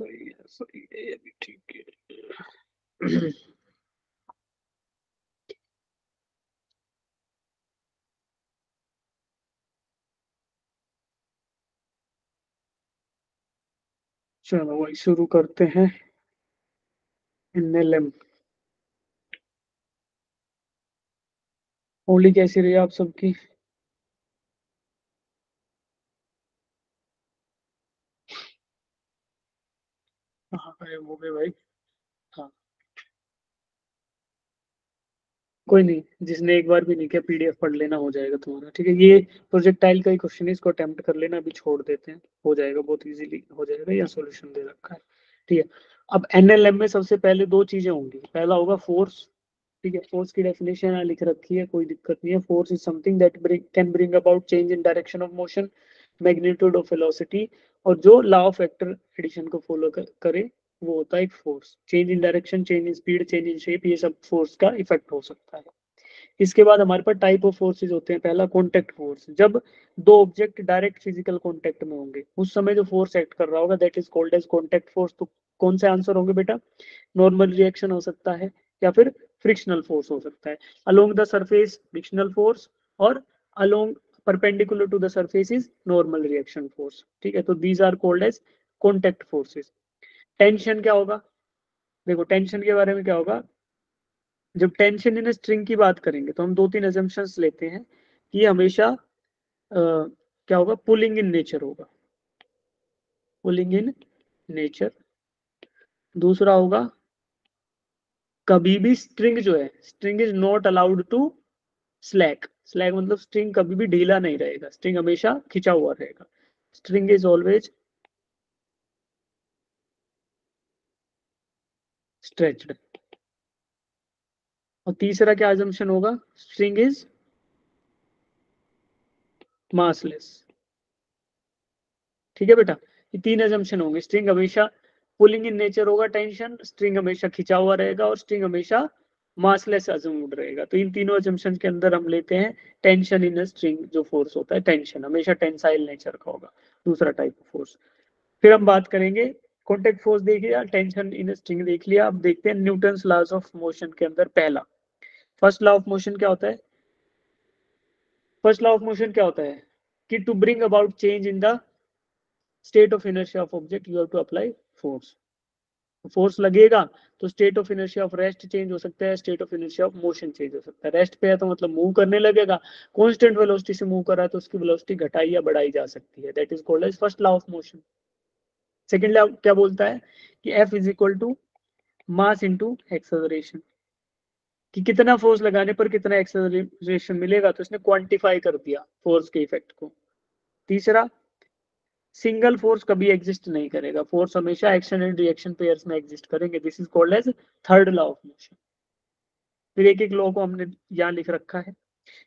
सही है सही है ये भी ठीक है चलो वही शुरू करते हैं। एनएलएम होली कैसी रही आप सबकी? कहाँ गए हो भाई। हाँ। कोई नहीं जिसने एक बार भी नहीं किया पीडीएफ पढ़ लेना हो जाएगा तुम्हारा ठीक है? ये प्रोजेक्टाइल का ही क्वेश्चन है इसको अटेम्प्ट कर लेना अभी छोड़ देते हैं। हो जाएगा बहुत इजीली हो जाएगा या सॉल्यूशन दे रखा है ठीक है? अब एनएलएम में सबसे पहले दो चीज़ें होंगी। पहला होगा फोर्स ठीक है? फोर्स की डेफिनेशन यहाँ लिख रखी है कोई दिक्कत नहीं है। Force is something that can bring about change in direction of motion magnitude of velocity और जो लॉ ऑफ़ वेक्टर एडिशन को फॉलो कर, करे वो होता है एक force change in direction change in speed change in shape ये सब फोर्स का इफ़ेक्ट हो सकता है. इसके बाद हमारे पास टाइप ऑफ़ फोर्सेज होते हैं. पहला कॉन्टेक्ट फोर्स जब दो ऑब्जेक्ट डायरेक्ट फ़िज़िकल कॉन्टेक्ट में होंगे उस समय जो फोर्स एक्ट कर रहा होगा that is called as contact force तो कौन से आंसर होंगे बेटा? नॉर्मल रिएक्शन हो सकता है या फिर फ्रिक्शनल फोर्स हो सकता है. Along the surface frictional force और along perpendicular to the surface is normal reaction force ठीक है तो these are called as contact forces tension क्या होगा? देखो टेंशन के बारे में क्या होगा? जब टेंशन इन स्ट्रिंग की बात करेंगे तो हम दो तीन एजम्पन्स लेते हैं कि हमेशा आ, क्या होगा? पुलिंग इन नेचर होगा। पुलिंग इन नेचर दूसरा होगा कभी भी स्ट्रिंग जो है string is not allowed to slack slack मतलब स्ट्रिंग कभी भी ढीला नहीं रहेगा। स्ट्रिंग हमेशा खिंचा हुआ रहेगा। स्ट्रिंग इज़ ऑलवेज स्ट्रेच्ड और तीसरा क्या एजम्पशन होगा? स्ट्रिंग इज़ मासलेस ठीक है बेटा? ये तीन एजम्पशन होंगे। स्ट्रिंग हमेशा पुलिंग इन नेचर होगा टेंशन स्ट्रिंग हमेशा खिंचा हुआ रहेगा और स्ट्रिंग हमेशा मासलेस अजम्ड रहेगा। तो इन तीनों एजम्पशन के अंदर हम लेते हैं टेंशन इन स्ट्रिंग जो फोर्स होता है टेंशन हमेशा टेंसाइल नेचर का होगा, दूसरा टाइप ऑफ़ फोर्स फिर हम बात करेंगे कॉन्टेक्ट फोर्स देख लिया टेंशन इन स्ट्रिंग देख लिया। अब देखते हैं न्यूटन लॉज ऑफ़ मोशन के अंदर पहला। फ़र्स्ट लॉ ऑफ़ मोशन क्या होता है? फ़र्स्ट लॉ ऑफ़ मोशन क्या होता है? कि to bring about change in the state of inertia of object you have to apply force force लगेगा तो state of inertia of rest change हो सकता है state of inertia of motion change हो सकता है। रेस्ट पे है तो मतलब मूव करने लगेगा। कांस्टेंट वेलोसिटी से मूव कर रहा है तो उसकी वेलोसिटी घटाई या बढ़ाई जा सकती है। That is called as first law of motion second law क्या बोलता है कि F is equal to mass into acceleration कि कितना फोर्स लगाने पर कितना एक्सेलरेशन मिलेगा तो इसने क्वांटिफाई कर दिया फोर्स के इफ़ेक्ट को। तीसरा सिंगल फोर्स कभी एग्जिस्ट नहीं करेगा। फोर्स हमेशा एक्शन एंड रिएक्शन पेयर्स में एग्जिस्ट करेंगे। This is called as third law of motion फिर एक एक लॉ को हमने यहाँ लिख रखा है।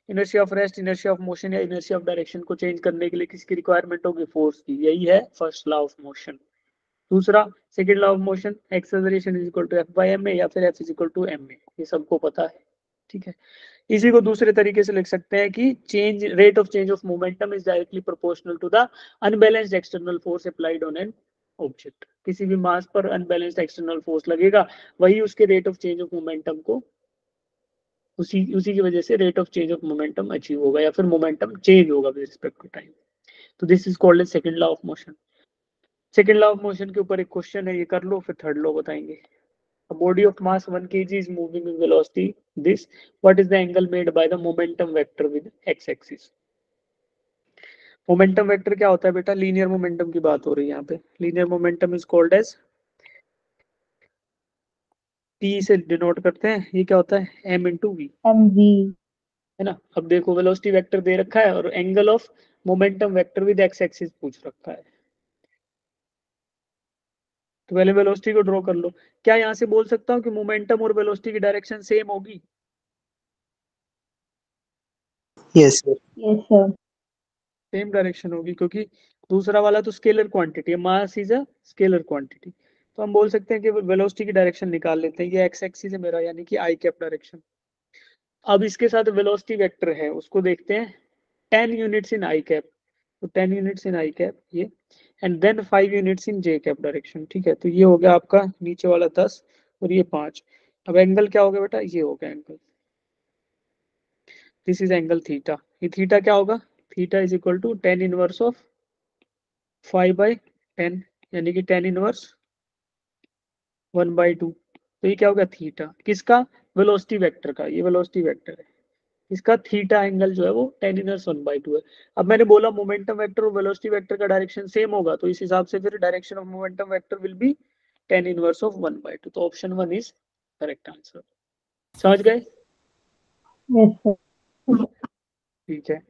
Inertia of rest inertia of motion या इनर्शिया ऑफ़ डायरेक्शन को चेंज करने के लिए किसकी रिक्वायरमेंट होगी? फोर्स की। यही है फ़र्स्ट लॉ ऑफ़ मोशन दूसरा second law of motion acceleration is equal to F by m a या फिर F is equal to m a ये सबको पता है। ठीक है? इसी को दूसरे तरीके से लिख सकते हैं कि change rate of change of momentum is directly proportional to the unbalanced external force applied on an object किसी भी मास पर अनबैलेंस्ड एक्सटर्नल फोर्स लगेगा, वही उसके rate of change of momentum को उसी उसी की वजह से rate of change of momentum achieve होगा या फिर मोमेंटम चेंज होगा विद रिस्पेक्ट टू टाइम तो this is called second law of motion second law of motion के ऊपर एक क्वेश्चन है, ये कर लो, फिर थर्ड लॉ बताएँगे. A body of mass 1 kg is moving with velocity this what is the angle made by the momentum vector with x axis momentum vector क्या होता है बेटा? लीनियर मोमेंटम की बात हो रही है यहाँ पे। Linear momentum is called as t से डिनोट करते हैं। ये क्या होता है? M into v m v है ना? अब देखो वेलोसिटी वेक्टर दे रखा है और angle of momentum vector with x axis पूछ रखा है। तो पहले वेलोसिटी को ड्रॉ कर लो। क्या यहाँ से बोल सकता हूँ कि मोमेंटम और वेलोसिटी की डायरेक्शन सेम होगी? Yes sir yes sir same direction होगी क्योंकि दूसरा वाला तो स्केलर क्वांटिटी है। Mass is a scalar quantity. तो हम बोल सकते हैं कि वेलोसिटी की डायरेक्शन निकाल लेते हैं। ये एक्स एक्सिस है मेरा यानी कि आई कैप डायरेक्शन। अब इसके साथ वेलोसिटी वेक्टर है उसको देखते हैं। Ten units in i cap. तो ten units in i cap ये and then five units in j cap direction ठीक है? तो ये हो गया आपका नीचे वाला दस और ये पाँच। अब एंगल क्या हो गया बेटा? ये हो गया angle this is angle theta ये थीटा क्या होगा? Theta is equal to tan inverse of five by ten यानी कि tan inverse one by two तो ये क्या होगा थीटा किसका? वेलोसिटी वेक्टर का। ये वेलोसिटी वेक्टर है। इसका थीटा एंगल जो है वो tan inverse one by two है। अब मैंने बोला मोमेंटम वेक्टर और वेलोसिटी वेक्टर का डायरेक्शन सेम होगा तो इस हिसाब से फिर direction of momentum vector will be tan inverse of one by two तो option one is correct answer समझ गए? ठीक है।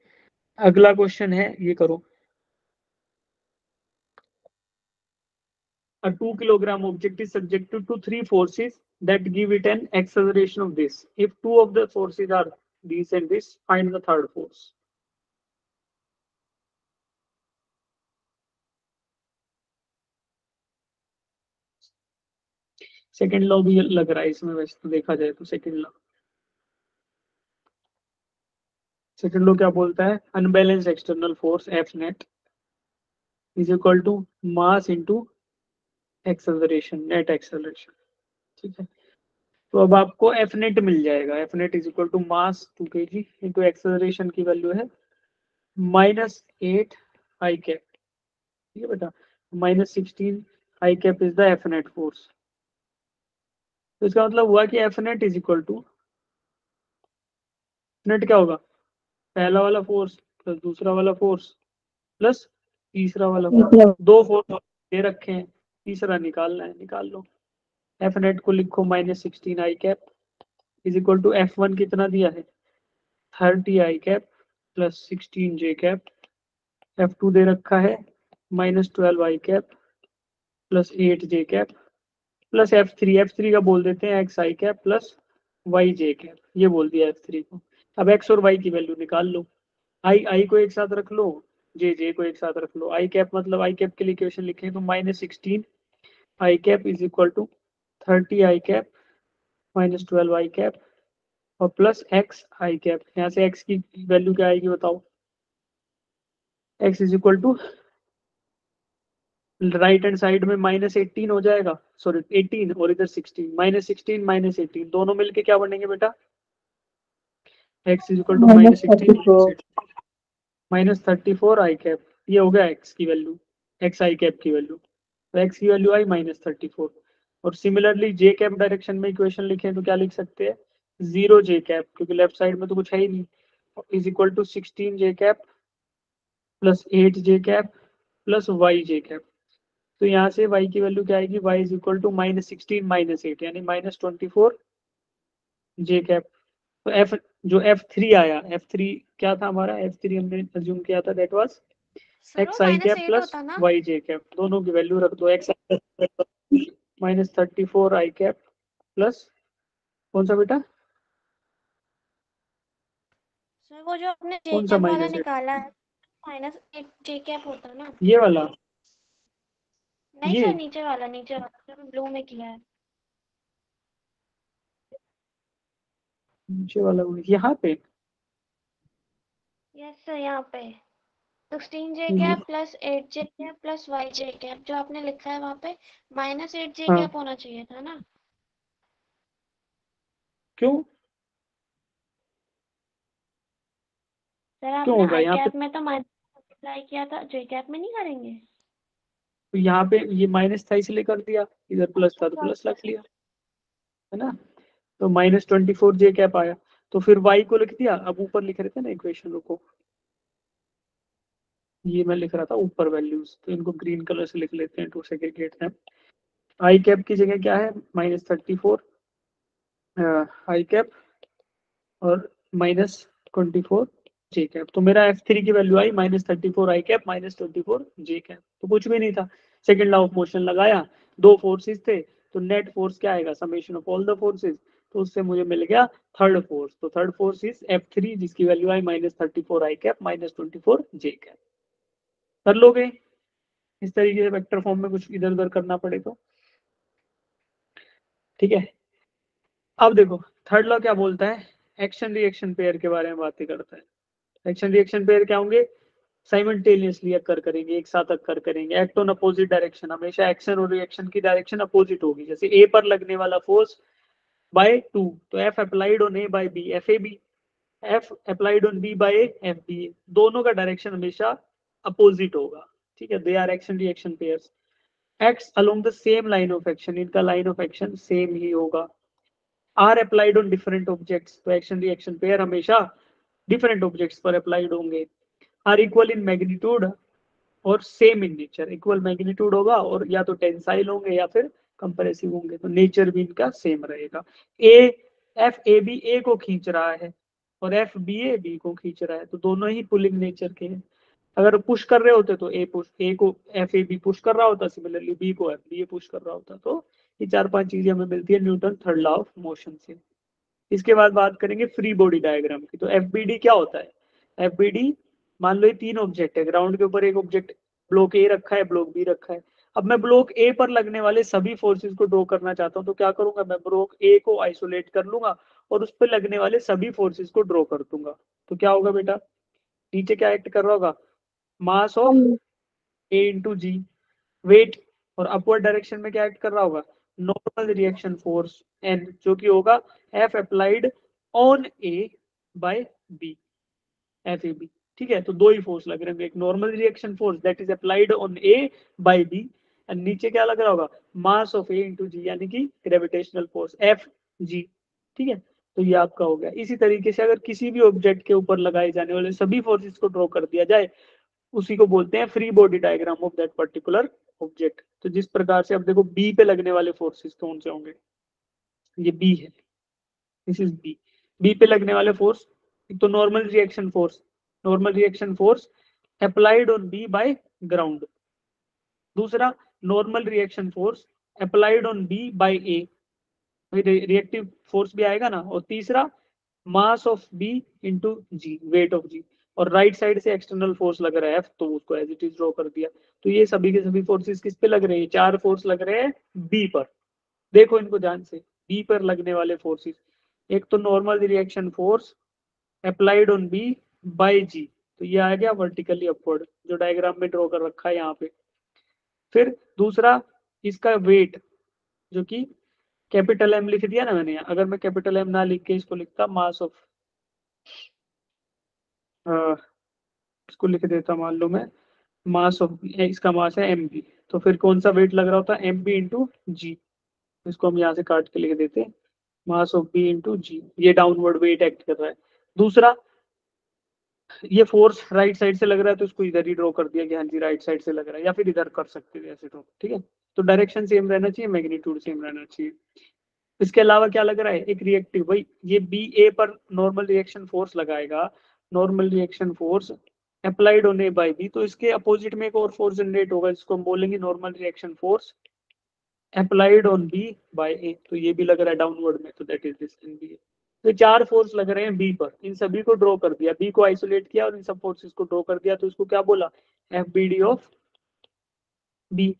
अगला क्वेश्चन है, ये करो। A 2 kilogram object is subjected to three forces that give it an acceleration of this. If two of the forces are this and this, find the third force. Second law भी लग रहा है इसमें वैसे तो देखा जाए तो सेकेंड लॉ सेकेंड लॉ क्या बोलता है? Unbalance external force F net is equal to mass into acceleration net acceleration ठीक है? तो अब आपको एफ़ नेट मिल जाएगा। F net is equal to mass two k g into acceleration की वैल्यू है माइनस एट आई कैप ठीक है बेटा? Minus sixteen i cap is the F net force तो इसका मतलब हुआ कि F net is equal to net क्या होगा? पहला वाला फोर्स प्लस दूसरा वाला फोर्स प्लस तीसरा वाला फोर्स दो फोर्स दे रखे हैं। तीसरा निकालना है निकाल लो। एफ़ नेट को लिखो minus sixteen i cap is equal to F one कितना दिया है? Thirty i cap plus sixteen j cap F two दे रखा है minus twelve i cap plus eight j cap plus F three F three का बोल देते हैं x i cap plus y j cap ये बोल दिया एफ़ थ्री को। अब एक्स और वाई की वैल्यू निकाल लो। आई आई को एक साथ रख लो जे जे को एक साथ रख लो। आई कैप मतलब आई कैप के लिए इक्वेशन लिखे तो minus sixteen i cap is equal to thirty i cap minus twelve i cap और प्लस एक्स आई कैप। यहाँ से एक्स की वैल्यू क्या आएगी बताओ? X is equal to right hand side में माइनस एटीन हो जाएगा। सॉरी एटीन और इधर sixteen. Minus sixteen minus eighteen. दोनों मिलके क्या बनेंगे बेटा? X is equal to minus sixteen minus thirty four i cap. ये हो गया एक्स की वैल्यू एक्स आई कैप की वैल्यू। तो एक्स की value i minus thirty four. और सिमिलरली जे कैप डायरेक्शन में इक्वेशन लिखे तो क्या लिख सकते हैं? ज़ीरो जे कैप क्योंकि लेफ़्ट साइड में तो कुछ है ही नहीं। Is equal to sixteen j cap plus eight j cap plus y j cap तो यहाँ से y की वैल्यू क्या आएगी? Y is equal to minus sixteen minus eight यानी minus twenty four j cap तो f जो f3 आया f3 क्या था हमारा? F3 हमने अज्यूम किया था that was x i cap plus y j cap दोनों की वैल्यू रख दो x minus thirty four i cap plus कौन सा बेटा? वो जो आपने जे कौन सा कैप वाला निकाला है माइनस एट जे कैप होता ना। ये वाला? नहीं ये? सर नीचे वाला नीचे वाला जो ब्लू में किया है। नीचे वाला यहाँ पे? यस सर यहाँ पे। Sixteen j. Cap plus eight j cap plus y j cap जो आपने लिखा है वहाँ पे माइनस एट जे। कैप होना चाहिए था ना? क्यों? सर आपने यहाँ पे- में तो माइनस अप्लाई किया था जे कैप में नहीं करेंगे? तो यहाँ पे ये माइनस था इसलिए कर दिया इधर प्लस था तो प्लस रख लिया है ना? तो minus twenty four j cap आया तो फिर वाई को लिख दिया अब ऊपर लिख रहे थे ना इक्वेशन रुको। ये मैं लिख रहा था ऊपर वैल्यूज़ तो इनको ग्रीन कलर से लिख लेते हैं टू सेग्रीगेट हैं आई कैप की जगह क्या है? Minus thirty four i cap और minus twenty four j cap तो मेरा एफ़ थ्री की value I minus thirty four i cap minus twenty four j cap तो कुछ भी नहीं था. सेकेंड लॉ ऑफ़ मोशन लगाया, दो फोर्सेस थे तो नेट फोर्स क्या आएगा? Summation of all the forces तो उससे मुझे मिल गया थर्ड फोर्स तो third force is F three जिसकी value I minus thirty four i cap minus twenty four j cap कर लोगे? इस तरीके से वेक्टर फॉर्म में कुछ इधर उधर करना पड़े तो। ठीक है? अब देखो थर्ड लॉ क्या बोलता है? एक्शन रिएक्शन पेयर के बारे में बातें करता है। एक्शन रिएक्शन पेयर क्या होंगे? साइमल्टेनियसली अकर करेंगे, एक साथ अक्कर करेंगे। एक्ट ऑन अपोजिट डायरेक्शन हमेशा एक्शन और रिएक्शन की डायरेक्शन अपोजिट होगी। जैसे ए पर लगने वाला फोर्स बाय टू तो F applied on A by B F A B F applied on B by F B दोनों का डायरेक्शन हमेशा अपोजिट होगा, ठीक है? They are action reaction pairs acts along the same line of action इनका line of action same ही होगा। Are applied on different objects तो एक्शन रिएक्शन पेयर हमेशा डिफरेंट ऑब्जेक्ट्स पर अप्लाइड होंगे। आर इक्वल इन मैग्नीट्यूड और same in nature equal magnitude होगा और या तो टेंसाइल होंगे या फिर कंप्रेसिव होंगे तो नेचर भी इनका सेम रहेगा। ए एफ़ ए बी ए को खींच रहा है और एफ़ बी ए बी को खींच रहा है तो दोनों ही पुलिंग नेचर के हैं। अगर पुश कर रहे होते तो ए पुश ए को एफ़ ए बी पुश कर रहा होता सिमिलरली बी को एफ़ बी ए पुश कर रहा होता। तो ये चार पाँच चीज़ें हमें मिलती है Newton third law of motion से। इसके बाद बात करेंगे फ्री बॉडी डायग्राम की। तो एफबीडी क्या होता है? एफ़ बी डी मान लो ये तीन ऑब्जेक्ट है। ग्राउंड के ऊपर एक ऑब्जेक्ट ब्लॉक ए रखा है ब्लॉक बी रखा है। अब मैं ब्लॉक ए पर लगने वाले सभी फोर्सेस को ड्रॉ करना चाहता हूँ तो क्या करूँगा? मैं ब्लॉक ए को आइसोलेट कर लूँगा और उस पर लगने वाले सभी फोर्सेस को ड्रॉ कर दूँगा। तो क्या होगा बेटा? नीचे क्या एक्ट कर रहा होगा? Mass of A into g weight और अपवर्ड डायरेक्शन में क्या एक्ट कर रहा होगा? नॉर्मल रिएक्शन फोर्स एन जो कि होगा F applied on A by B F A B ठीक है? तो दो ही फोर्स लग रहे हैं एक normal reaction force that is applied on A by B and नीचे क्या लग रहा होगा? मास ऑफ़ ए इंटू जी यानी कि ग्रेविटेशनल फोर्स एफ़ जी ठीक है? तो ये आपका हो गया। इसी तरीके से अगर किसी भी ऑब्जेक्ट के ऊपर लगाए जाने वाले सभी फोर्सेस को ड्रॉ कर दिया जाए उसी को बोलते हैं free body diagram of that particular object तो जिस प्रकार से अब देखो बी पे लगने वाले फोर्सेस कौन से होंगे? ये बी है। दिस इज़ बी बी पे लगने वाले फोर्स एक तो normal reaction force normal reaction force applied on B by ground दूसरा normal reaction force applied on B by A reactive force भी आएगा ना? और तीसरा mass of B into g weight of g और राइट साइड से external force लग रहा है एफ़ तो उसको एज इट इज़ ड्रॉ कर दिया। तो ये सभी के सभी फोर्सेस किस पे लग रहे हैं? चार फोर्स लग रहे हैं बी पर। देखो इनको ध्यान से। बी पर लगने वाले फोर्सेस एक तो normal reaction force applied on B by g तो ये आ गया वर्टिकली अपवर्ड जो डायग्राम में ड्रॉ कर रखा है यहाँ पे। फिर दूसरा, इसका वेट जो कि कैपिटल एम लिख दिया ना मैंने। अगर मैं कैपिटल एम ना लिख के इसको लिखता मास ऑफ़ इसको लिख देता मान लो मैं, मास ऑफ़ इसका मास है एम बी तो फिर कौन सा वेट लग रहा होता है? एम बी इंटू जी इसको हम यहाँ से काट के लिख देते हैं, mass of B into g ये डाउनवर्ड वेट एक्ट कर रहा है। दूसरा, ये फोर्स राइट साइड से लग रहा है तो इसको इधर ही ड्रॉ कर दिया कि हाँ जी राइट साइड से लग रहा है, या फिर इधर कर सकते हैं, ऐसे ड्रॉ ठीक है? तो डायरेक्शन सेम रहना चाहिए मैग्नीट्यूड सेम रहना चाहिए। इसके अलावा क्या लग रहा है? एक रिएक्टिव भाई ये बी ए पर नॉर्मल रिएक्शन फोर्स लगाएगा नॉर्मल रिएक्शन फोर्स अप्लाइड होने बाय बी तो इसके अपोजिट में एक और फोर्स जनरेट होगा, जिसको हम बोलेंगे normal reaction force applied on B by A तो ये भी लग रहा है डाउनवर्ड में तो that is this in B तो चार फोर्स लग रहे हैं बी पर। इन सभी को ड्रॉ कर दिया बी को आइसोलेट किया और इन सब फोर्सेस को ड्रॉ कर दिया तो इसको क्या बोला? F B D of B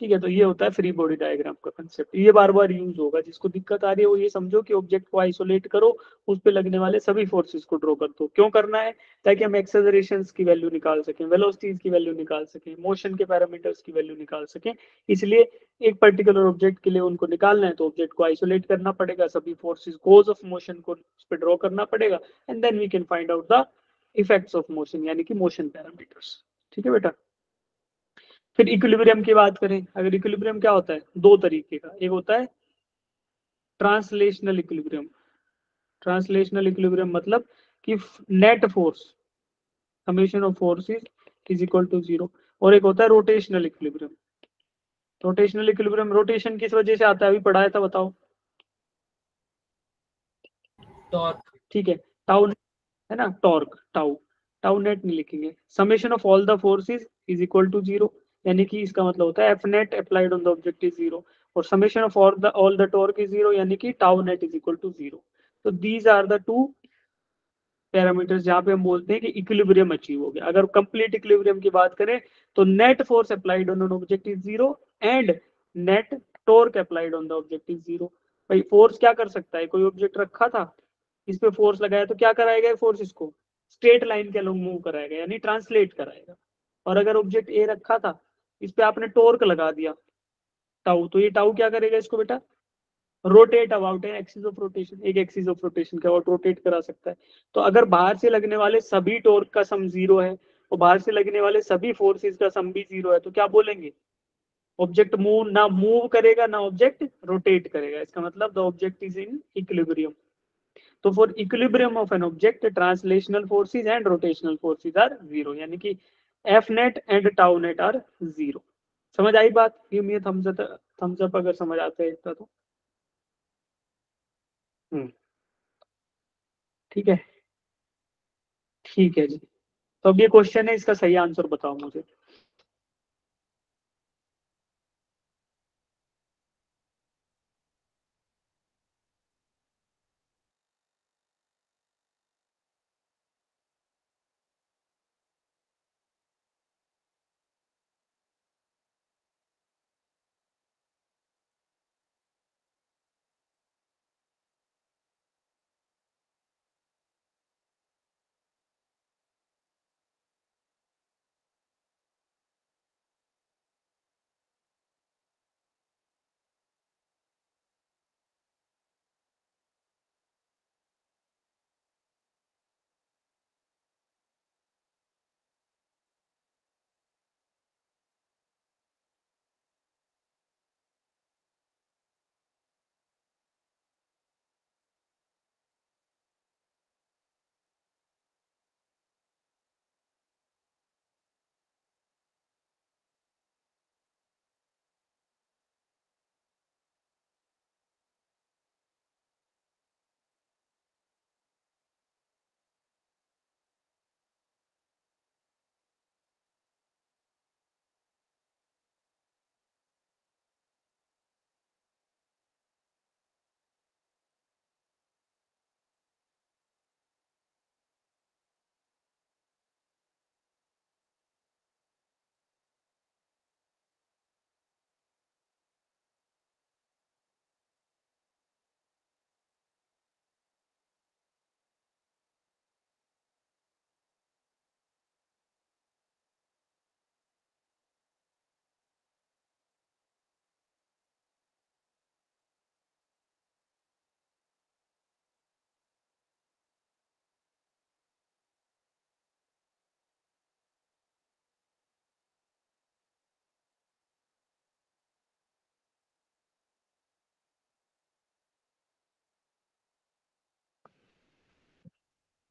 ठीक है तो ये होता है फ्री बॉडी डायग्राम का कंसेप्ट ये बार बार यूज़ होगा, जिसको दिक्कत आ रही है वो ये समझो कि ऑब्जेक्ट को आइसोलेट करो, उस पर लगने वाले सभी फोर्सेस को ड्रॉ कर दो. क्यों करना है? ताकि हम एक्सेलरेशन की वैल्यू निकाल सकें वेलोसिटीज की वैल्यू निकाल सकें मोशन के पैरामीटर्स की वैल्यू निकाल सकें. इसलिए एक पर्टिकुलर ऑब्जेक्ट के लिए उनको निकालना है तो ऑब्जेक्ट को आइसोलेट करना पड़ेगा, सभी फोर्सेज कोज ऑफ़ मोशन को उस पर ड्रॉ करना पड़ेगा and then we can find out the effects of motion यानी कि मोशन पैरामीटर्स ठीक है बेटा? फिर इक्विलिब्रियम की बात करें अगर इक्विलिब्रियम क्या होता है? दो तरीके का। एक होता है ट्रांसलेशनल इक्विलिब्रियम ट्रांसलेशनल इक्विलिब्रियम मतलब कि net force summation of forces is equal to zero और एक होता है rotational equilibrium rotational equilibrium rotation किस वजह से आता है? अभी पढ़ाया था बताओ। टॉर्क ठीक है। टाउ है ना? टॉर्क टाउ टाउ नेट नहीं लिखेंगे। Summation of all the forces is equal to zero यानी कि इसका मतलब होता है F net applied on the object is zero और summation of all the all the torque is zero यानी कि tau net is equal to zero तो these are the two parameters जहाँ पे हम बोलते हैं कि इक्विलिब्रियम अचीव हो गया। अगर कंप्लीट इक्विलिब्रियम की बात करें तो net force applied on an object is zero and net torque applied on the object is zero भाई फोर्स क्या कर सकता है? कोई ऑब्जेक्ट रखा था? इस पे फोर्स लगाया तो क्या कराएगा फोर्स इसको? स्ट्रेट लाइन के अलॉन्ग मूव कराएगा यानी ट्रांसलेट कराएगा और अगर ऑब्जेक्ट ए रखा था इस पे आपने टोर्क लगा दिया। टाउ तो ये टाउ क्या करेगा इसको बेटा? Rotate about an axis of rotation एक एक्सिस ऑफ़ रोटेशन का और रोटेट करा सकता है। तो अगर बाहर से लगने वाले सभी टोर्क का सम ज़ीरो है, और बाहर से लगने वाले सभी फोर्सेस का सम भी ज़ीरो है तो क्या बोलेंगे? ऑब्जेक्ट मूव ना मूव करेगा, ना ऑब्जेक्ट रोटेट करेगा। इसका मतलब the object is in equilibrium तो for equilibrium of an object translational forces and rotational forces are zero यानी कि F net and tau net are zero समझ आई बात? ये थम्स अप अगर समझ आता है इसका तो। हम्म। ठीक है? ठीक है जी। तो अब ये क्वेश्चन है, इसका सही आंसर बताओ मुझे।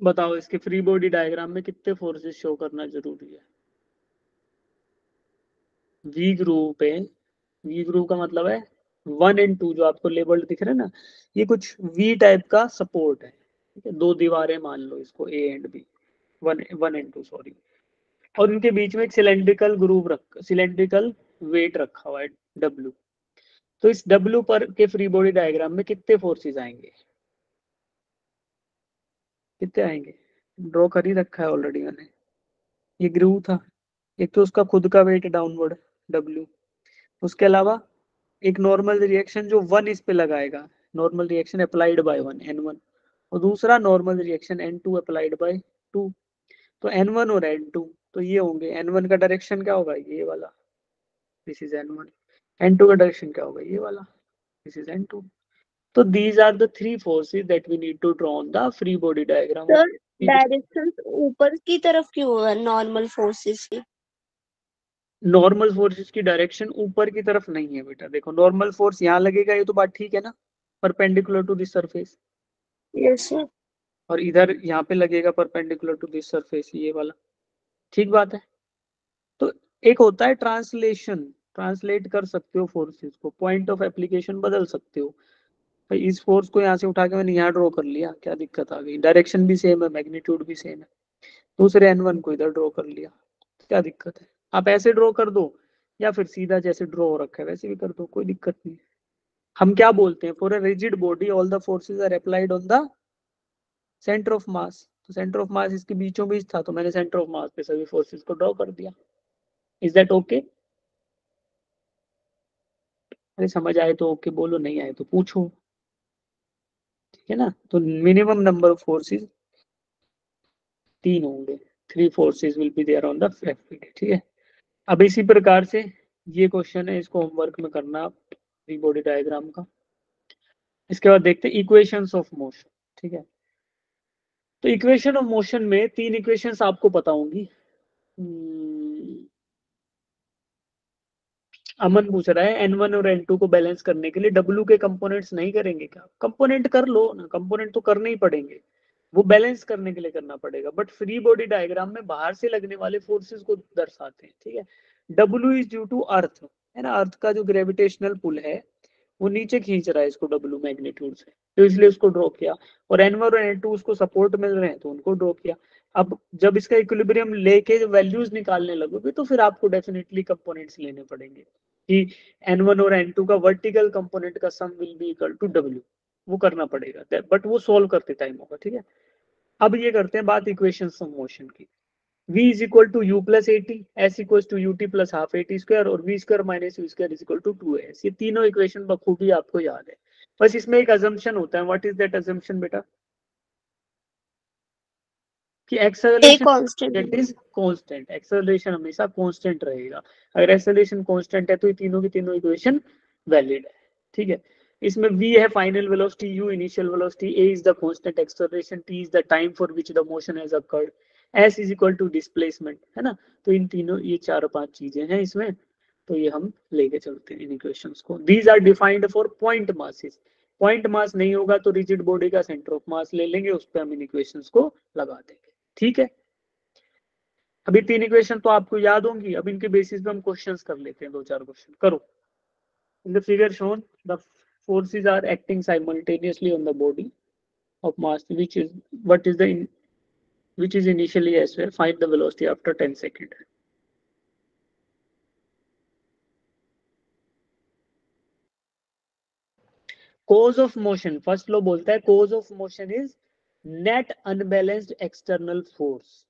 बताओ इसके फ्री बॉडी डायग्राम में कितने फोर्सेस शो करना ज़रूरी है? वी ग्रुप है वी ग्रुप का मतलब है वन एंड टू जो आपको लेबल्ड दिख रहे हैं ना, ये कुछ वी टाइप का सपोर्ट है, ठीक है? दो दीवारें मान लो इसको A and B one one and two sorry और इनके बीच में एक सिलेंड्रिकल ग्रुप रख सिलेंड्रिकल वेट रखा हुआ है डब्ल्यू तो इस डब्ल्यू पर के फ्री बॉडी डायग्राम में कितने फोर्सेज आएँगे? कितने आएँगे? ड्रॉ कर ही रखा है ऑलरेडी मैंने। ये ग्रू था। एक तो उसका खुद का वेट डाउनवर्ड डब्ल्यू उसके अलावा एक नॉर्मल रिएक्शन जो वन इस पे लगाएगा। Normal reaction applied by one N one और दूसरा normal reaction N two applied by two तो एन वन और एन टू तो ये होंगे। एन वन का डायरेक्शन क्या होगा? ये वाला। This is N one N two का डायरेक्शन क्या होगा? ये वाला। दिस इज़ एन टू तो these are the three forces that we need to draw on the free body diagram sir direction ऊपर की तरफ़ क्यों है नॉर्मल फोर्सेस की नॉर्मल फोर्सेस की डायरेक्शन ऊपर की तरफ़ नहीं है बेटा देखो नॉर्मल फोर्स यहाँ लगेगा ये तो बात ठीक है ना perpendicular to this surface yes sir और इधर यहाँ पे लगेगा परपेंडिकुलर टू दिस सरफेस ये वाला ठीक बात है तो एक होता है ट्रांसलेशन ट्रांसलेट कर सकते हो फोर्सेस को पॉइंट ऑफ़ एप्लीकेशन बदल सकते हो भाई इस फोर्स को यहाँ से उठा के मैंने यहाँ ड्रॉ कर लिया। क्या दिक्कत आ गई? डायरेक्शन भी सेम है मैग्नीट्यूड भी सेम है। दूसरे एन वन को इधर ड्रॉ कर लिया। क्या दिक्कत है? आप ऐसे ड्रॉ कर दो या फिर सीधा जैसे ड्रॉ हो रखा है वैसे भी कर दो कोई दिक्कत नहीं। है हम क्या बोलते हैं? For a rigid body all the forces are applied on the centre of mass तो सेंटर ऑफ़ मास इसके बीचों बीच था तो मैंने सेंटर ऑफ़ मास पे सभी फोर्सेस को ड्रॉ कर दिया। इज़ दैट ओके अरे समझ आए तो ओके okay, बोलो नहीं आए तो पूछो। ठीक है ना? तो मिनिमम नंबर ऑफ़ फोर्सेस तीन होंगे। Three forces will be there on the ठीक है? अब इसी प्रकार से ये क्वेश्चन है, इसको होमवर्क में करना फ्री बॉडी डायग्राम का। इसके बाद देखते हैं इक्वेशंस ऑफ़ मोशन ठीक है? तो इक्वेशन ऑफ़ मोशन में तीन इक्वेशंस आपको पता होंगी हम्म, अमन पूछ रहा है एन वन और एन टू को बैलेंस करने के लिए W के कंपोनेंट्स नहीं करेंगे क्या? कंपोनेंट कर लो ना कंपोनेंट तो करने ही पड़ेंगे। वो बैलेंस करने के लिए करना पड़ेगा। बट फ्री बॉडी डायग्राम में बाहर से लगने वाले फोर्सेस को दर्शाते हैं, ठीक है? W is due to earth है ना? अर्थ का जो ग्रेविटेशनल पुल है, वो नीचे खींच रहा है इसको डब्ल्यू मैग्नीट्यूड से। तो इसलिए उसको ड्रॉ किया। और एन वन और एन टू उसको सपोर्ट मिल रहे हैं तो उनको ड्रॉ किया। अब जब इसका इक्विलिब्रियम लेके वैल्यूज़ निकालने लगोगे तो फिर आपको डेफिनेटली कंपोनेंट्स लेने पड़ेंगे। कि N1 और N2 का वर्टिकल कंपोनेंट का sum will be equal to W. वो करना पड़ेगा। बट वो सॉल्व करते टाइम होगा, ठीक है? अब ये करते हैं बात इक्वेशन ऑफ़ मोशन की। V is equal to u plus 80 s equals to ut plus half 80 square और v square minus u square is equal to 2s ये तीनों इक्वेशन बखूबी आपको याद है। बस इसमें एक अजम्पशन होता है। व्हाट इज़ दैट अजम्पशन बेटा? कि acceleration that is constant acceleration हमेशा कांस्टेंट रहेगा। अगर एक्सेलरेशन कांस्टेंट है तो ये तीनों की तीनों इक्वेशन वैलिड है। ठीक है? इसमें v है final velocity u initial velocity a is the constant acceleration t is the time for which the motion has occurred s is equal to displacement है ना? तो इन तीनों ये चार पाँच चीज़ें हैं इसमें। तो ये हम लेके चलते हैं इन इक्वेशंस को। These are defined for point masses point mass नहीं होगा तो रिजिड बॉडी का सेंटर ऑफ़ मास ले लेंगे उस पर हम इन इक्वेशंस को लगा देंगे। ठीक है? अभी तीन इक्वेशन तो आपको याद होंगी, अब इनके बेसिस पे हम क्वेश्चंस कर लेते हैं दो चार क्वेश्चन करो in the figure shown the forces are acting simultaneously on the body of mass which is what is the which is initially as well find the velocity after 10 second cause of motion first law बोलता है cause of motion is net unbalanced external force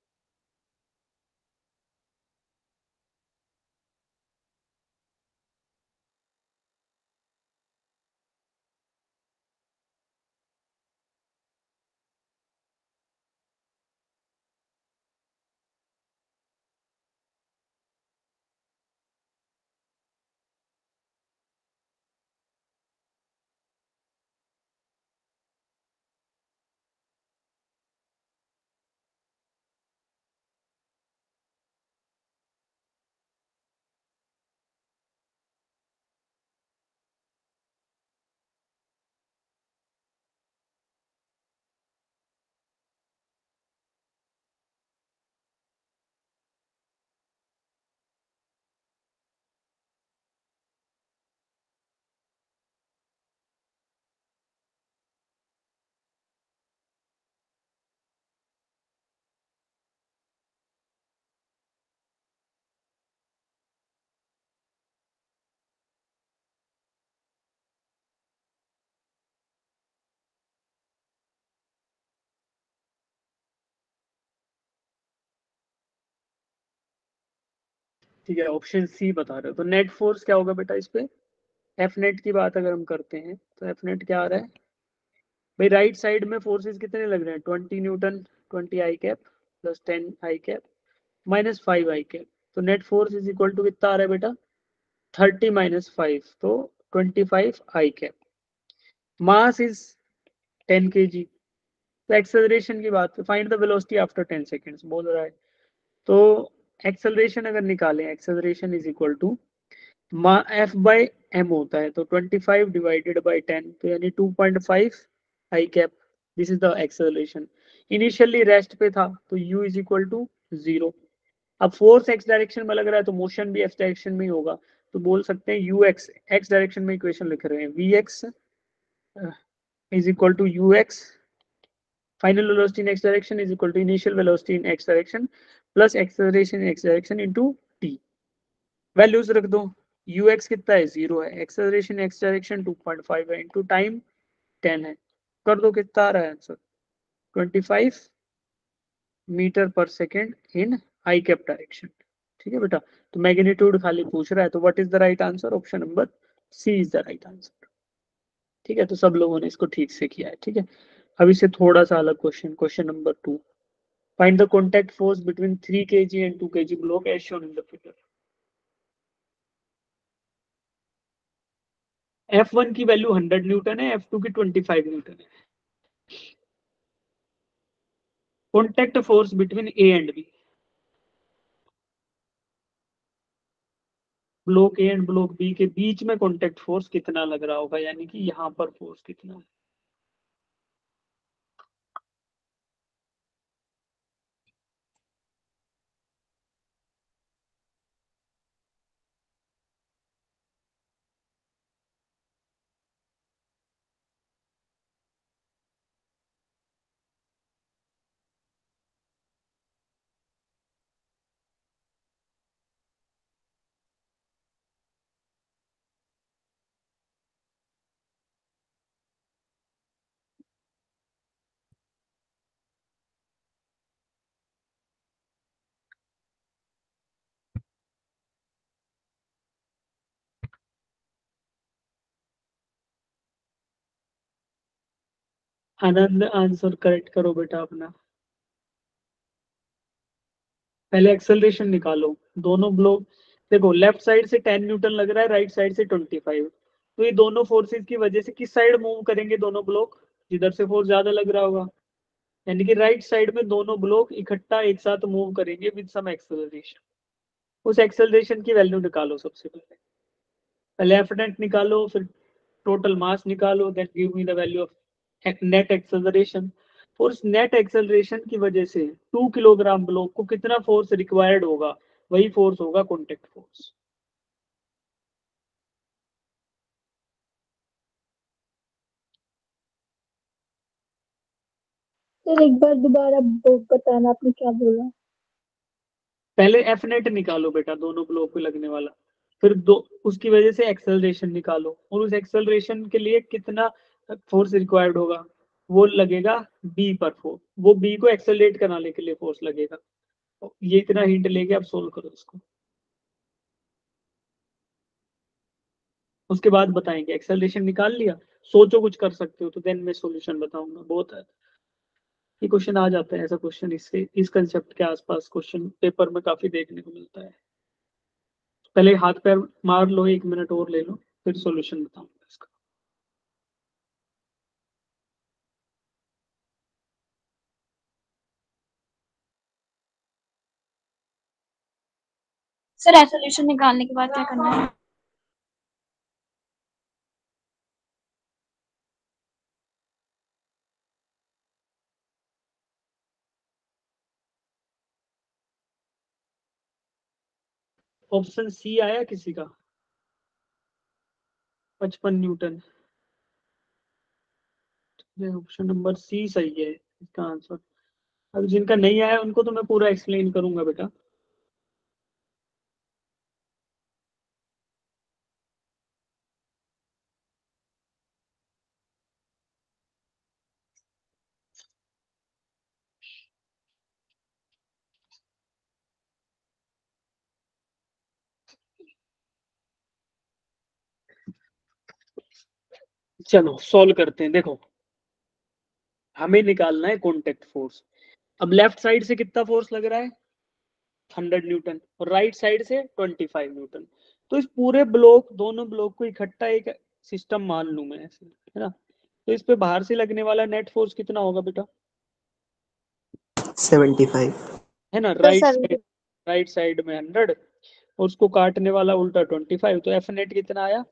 ठीक है option सी बता रहे हो। तो net force क्या होगा बेटा इस पे? एफ़ नेट की बात अगर हम करते हैं तो एफ़ नेट क्या आ रहा है? भाई राइट साइड में फोर्सेस कितने लग रहे हैं? Twenty newton twenty I cap plus ten I cap minus five I cap तो net force is equal to कितना आ रहा है बेटा? थर्टी माइनस फाइव तो twenty five I cap mass is ten K G तो एक्सेलरेशन की बात find the velocity after ten seconds बोल रहा है। तो एक्सेलरेशन अगर निकालें acceleration is equal to F by M होता है तो 25 डिवाइडेड बाई 10 तो यानी 2.5 I cap this is the acceleration initially rest पे था तो u is equal to zero अब फोर्स एक्स डायरेक्शन में लग रहा है तो मोशन भी एक्स डायरेक्शन में ही होगा तो बोल सकते हैं यू एक्स एक्स डायरेक्शन में इक्वेशन लिख रहे हैं V X is equal to U X final velocity in x direction is equal to initial velocity in x direction. In x direction into t. Values रख दो। Ux कितना है? Zero है। Acceleration in x direction 2.5 है into time 10 है। कर दो कितना आ रहा है answer 25 metre per second in I cap direction ठीक है बेटा? तो मैग्नीट्यूड खाली पूछ रहा है तो what is the right answer option number C is the right answer ठीक है? तो सब लोगों ने इसको ठीक से किया है। ठीक है? अब इससे थोड़ा सा अलग question question number two force between three K G and two K G block as shown in the figure F one की वैल्यू हंड्रेड न्यूटन है एफ़ टू की ट्वेंटी फाइव न्यूटन है. Contact force between A and B block A and block B के बीच में contact force कितना लग रहा होगा? यानी कि यहाँ पर फोर्स कितना है? आनंद आंसर करेक्ट करो बेटा अपना। पहले एक्सेलरेशन निकालो। दोनों ब्लॉक देखो लेफ़्ट साइड से 10 न्यूटन लग रहा है राइट साइड से 25 तो ये दोनों फोर्सेस की वजह से किस साइड मूव करेंगे दोनों ब्लॉक जिधर से फोर्स ज़्यादा लग रहा होगा। यानी कि राइट साइड में दोनों ब्लॉक इकट्ठा एक साथ मूव करेंगे विद सम एक्सेलरेशन उस एक्सेलरेशन की वैल्यू निकालो सबसे पहले। पहले एफ़ निकालो, फिर टोटल मास निकालो that give me the value of net acceleration और उस नेट एक्सेलरेशन की वजह से टू किलोग्राम ब्लॉक को कितना फोर्स रिक्वायर्ड होगा? वही फोर्स होगा कॉन्टेक्ट फोर्स सर एक बार दोबारा बताना आपने क्या बोला? पहले एफ़ नेट निकालो बेटा दोनों ब्लॉक पे लगने वाला। फिर दो उसकी वजह से एक्सेलरेशन निकालो। और उस एक्सेलरेशन के लिए कितना फोर्स रिक्वायर्ड होगा, वो लगेगा बी पर फोर्स वो बी को एक्सेलरेट कराने के लिए फोर्स लगेगा। ये इतना हिंट लेके आप सोल्व करो इसको। उसके बाद बताएँगे एक्सेलरेशन निकाल लिया, सोचो कुछ कर सकते हो तो देन मैं सॉल्यूशन बताऊँगा, बहुत है। ये क्वेश्चन आ जाता है, ऐसा क्वेश्चन इससे, इस कंसेप्ट के आसपास क्वेश्चन पेपर में काफ़ी देखने को मिलता है। पहले हाथ पैर मार लो, एक मिनट और ले लो, फिर सॉल्यूशन बताऊँगा इसका सर रेजोल्यूशन निकालने के बाद क्या करना है? ऑप्शन सी आया किसी का? पचपन न्यूटन। ऑप्शन नंबर सी सही है, इसका आंसर अब जिनका नहीं आया, उनको तो मैं पूरा एक्सप्लेन करूँगा बेटा। चलो सॉल्व करते हैं। देखो हमें निकालना है कॉन्टेक्ट फोर्स अब लेफ़्ट साइड से कितना फोर्स लग रहा है? 100 न्यूटन और राइट साइड से 25 न्यूटन तो इस पूरे ब्लॉक दोनों ब्लॉक को इकट्ठा एक सिस्टम मान लूँ मैं ऐसे है ना? तो इस पे बाहर से लगने वाला नेट फोर्स कितना होगा बेटा? 75 है ना? राइट साइड राइट साइड में 100 और उसको काटने वाला उल्टा 25 तो एफ़ नेट कितना आया?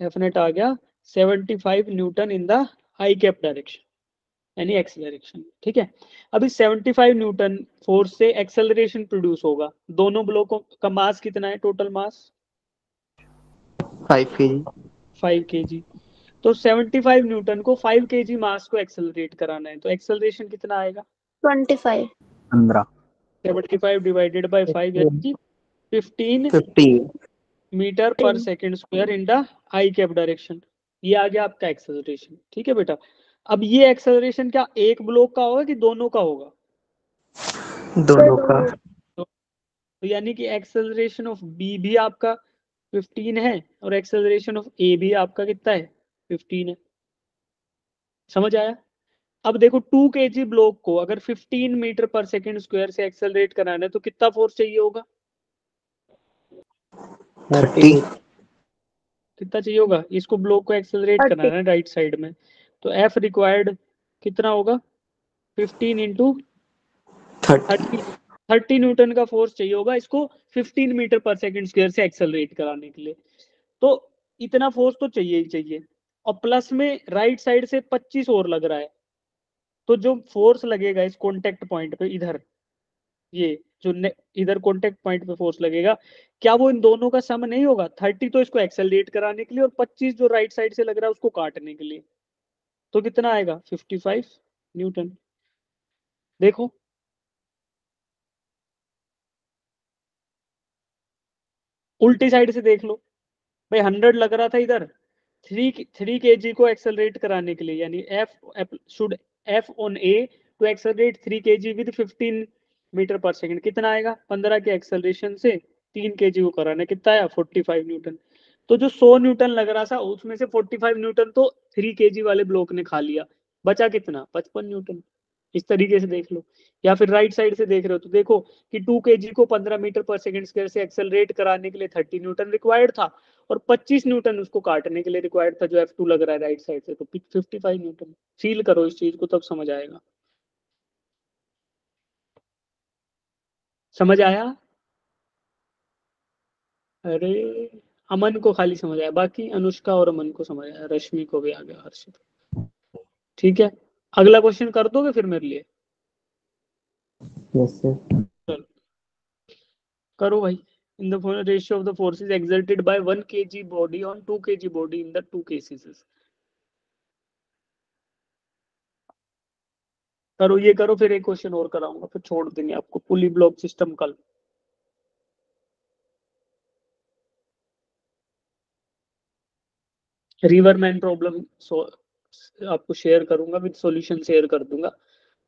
एफ़ नेट आ गया 75 newton in the I cap direction यानी एक्स डायरेक्शन ठीक है? अभी 75 न्यूटन फोर्स से एक्सेलरेशन प्रोड्यूस होगा। दोनों ब्लॉकों का मास कितना है? Total mass? 5 kg 5 K G. तो 75 न्यूटन को 5 केजी मास को एक्सेलरेट कराना है तो एक्सेलरेशन कितना आएगा? Twenty five. 15 75 डिवाइडेड बाय 5 यानी कि 15 15 metre per second square in the I cap direction. ये आ गया आपका एक्सेलरेशन ठीक है बेटा? अब ये एक्सेलरेशन क्या एक ब्लॉक का होगा कि दोनों का होगा? दोनों का। तो यानी कि एक्सेलरेशन ऑफ़ बी भी आपका 15 है और एक्सेलरेशन ऑफ़ ए भी आपका कितना है? 15 है। समझ आया? अब देखो 2 केजी ब्लॉक को अगर 15 मीटर पर सेकेंड स्क्वायर से एक्सेलरेट कराना है तो कितना फोर्स चाहिए होगा? 30 कितना चाहिए होगा? इसको ब्लॉक को एक्सेलरेट 30. कराना है राइट साइड में। तो एफ़ रिक्वायर्ड कितना होगा? 15 इंटू थर्टी थर्टी न्यूटन का फोर्स चाहिए होगा इसको 15 मीटर पर सेकंड स्क्वायर से एक्सेलरेट कराने के लिए। तो इतना फोर्स तो चाहिए ही चाहिए। और प्लस में राइट साइड से 25 और लग रहा है। तो जो फोर्स लगेगा इस कॉन्टेक्ट पॉइंट पे इधर ये जो इधर कॉन्टेक्ट पॉइंट पे फोर्स लगेगा, क्या वो इन दोनों का सम नहीं होगा? 30 तो इसको एक्सेलरेट कराने के लिए और 25 जो राइट साइड से लग रहा है उसको काटने के लिए। तो कितना आएगा? 55 न्यूटन देखो। उल्टी साइड से देख लो। भाई हंड्रेड लग रहा था इधर। थ्री थ्री के जी को एक्सेलरेट कराने के लिए, यानी F should F on A to accelerate three K G with fifteen metre per second, कितना आएगा? पंद्रह के एक्सेलरेशन से तीन के को कराना कितना आया? फोर्टी फाइव न्यूटन तो जो सौ न्यूटन लग रहा था, उसमें से फोर्टी फाइव न्यूटन तो थ्री के वाले ब्लॉक ने खा लिया। बचा कितना? पचपन न्यूटन इस तरीके से देख लो। या फिर राइट साइड से देख रहे हो तो देखो कि टू के को पंद्रह मीटर पर सेकंड स्क्वायर से एक्सेलरेट कराने के लिए थर्टी न्यूटन रिक्वायर्ड था और 25 न्यूटन उसको काटने के लिए रिक्वायर्ड था जो F2 लग रहा है राइट साइड से। तो 55 न्यूटन फील करो इस चीज़ को, तब समझ आएगा। समझ आया? अरे अमन को खाली समझ आया बाकी अनुष्का और अमन को समझ आया रश्मि को भी आ गया हर्षित। ठीक है अगला क्वेश्चन कर दोगे फिर मेरे लिए? करो भाई। In the for- ratio of the forces exerted by 1 kg body on 2 kg body in the two cases. करो, ये करो, फिर एक क्वेश्चन और कराऊँगा, फिर छोड़ देंगे आपको। पुली ब्लॉक सिस्टम कल। रिवरमैन प्रॉब्लम आपको शेयर करूँगा विद सॉल्यूशन शेयर कर दूँगा।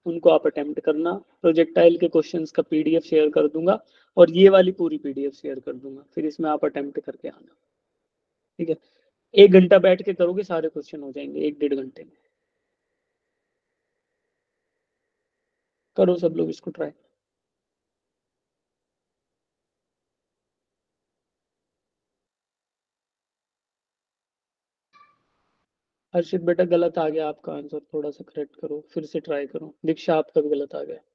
उनको आप अटेम्प्ट करना। प्रोजेक्टाइल के क्वेश्चंस का पीडीएफ शेयर कर दूँगा, और ये वाली पूरी पीडीएफ शेयर कर दूँगा। फिर इसमें आप अटेम्प्ट करके आना। ठीक है? एक घंटा बैठ के करोगे, सारे क्वेश्चन हो जाएँगे, एक डेढ़ घंटे में। करो सब लोग इसको ट्राई हर्षित बेटा गलत आ गया आपका आंसर थोड़ा सा करेक्ट करो, फिर से ट्राई करो. दीक्षा, आपका भी गलत आ गया.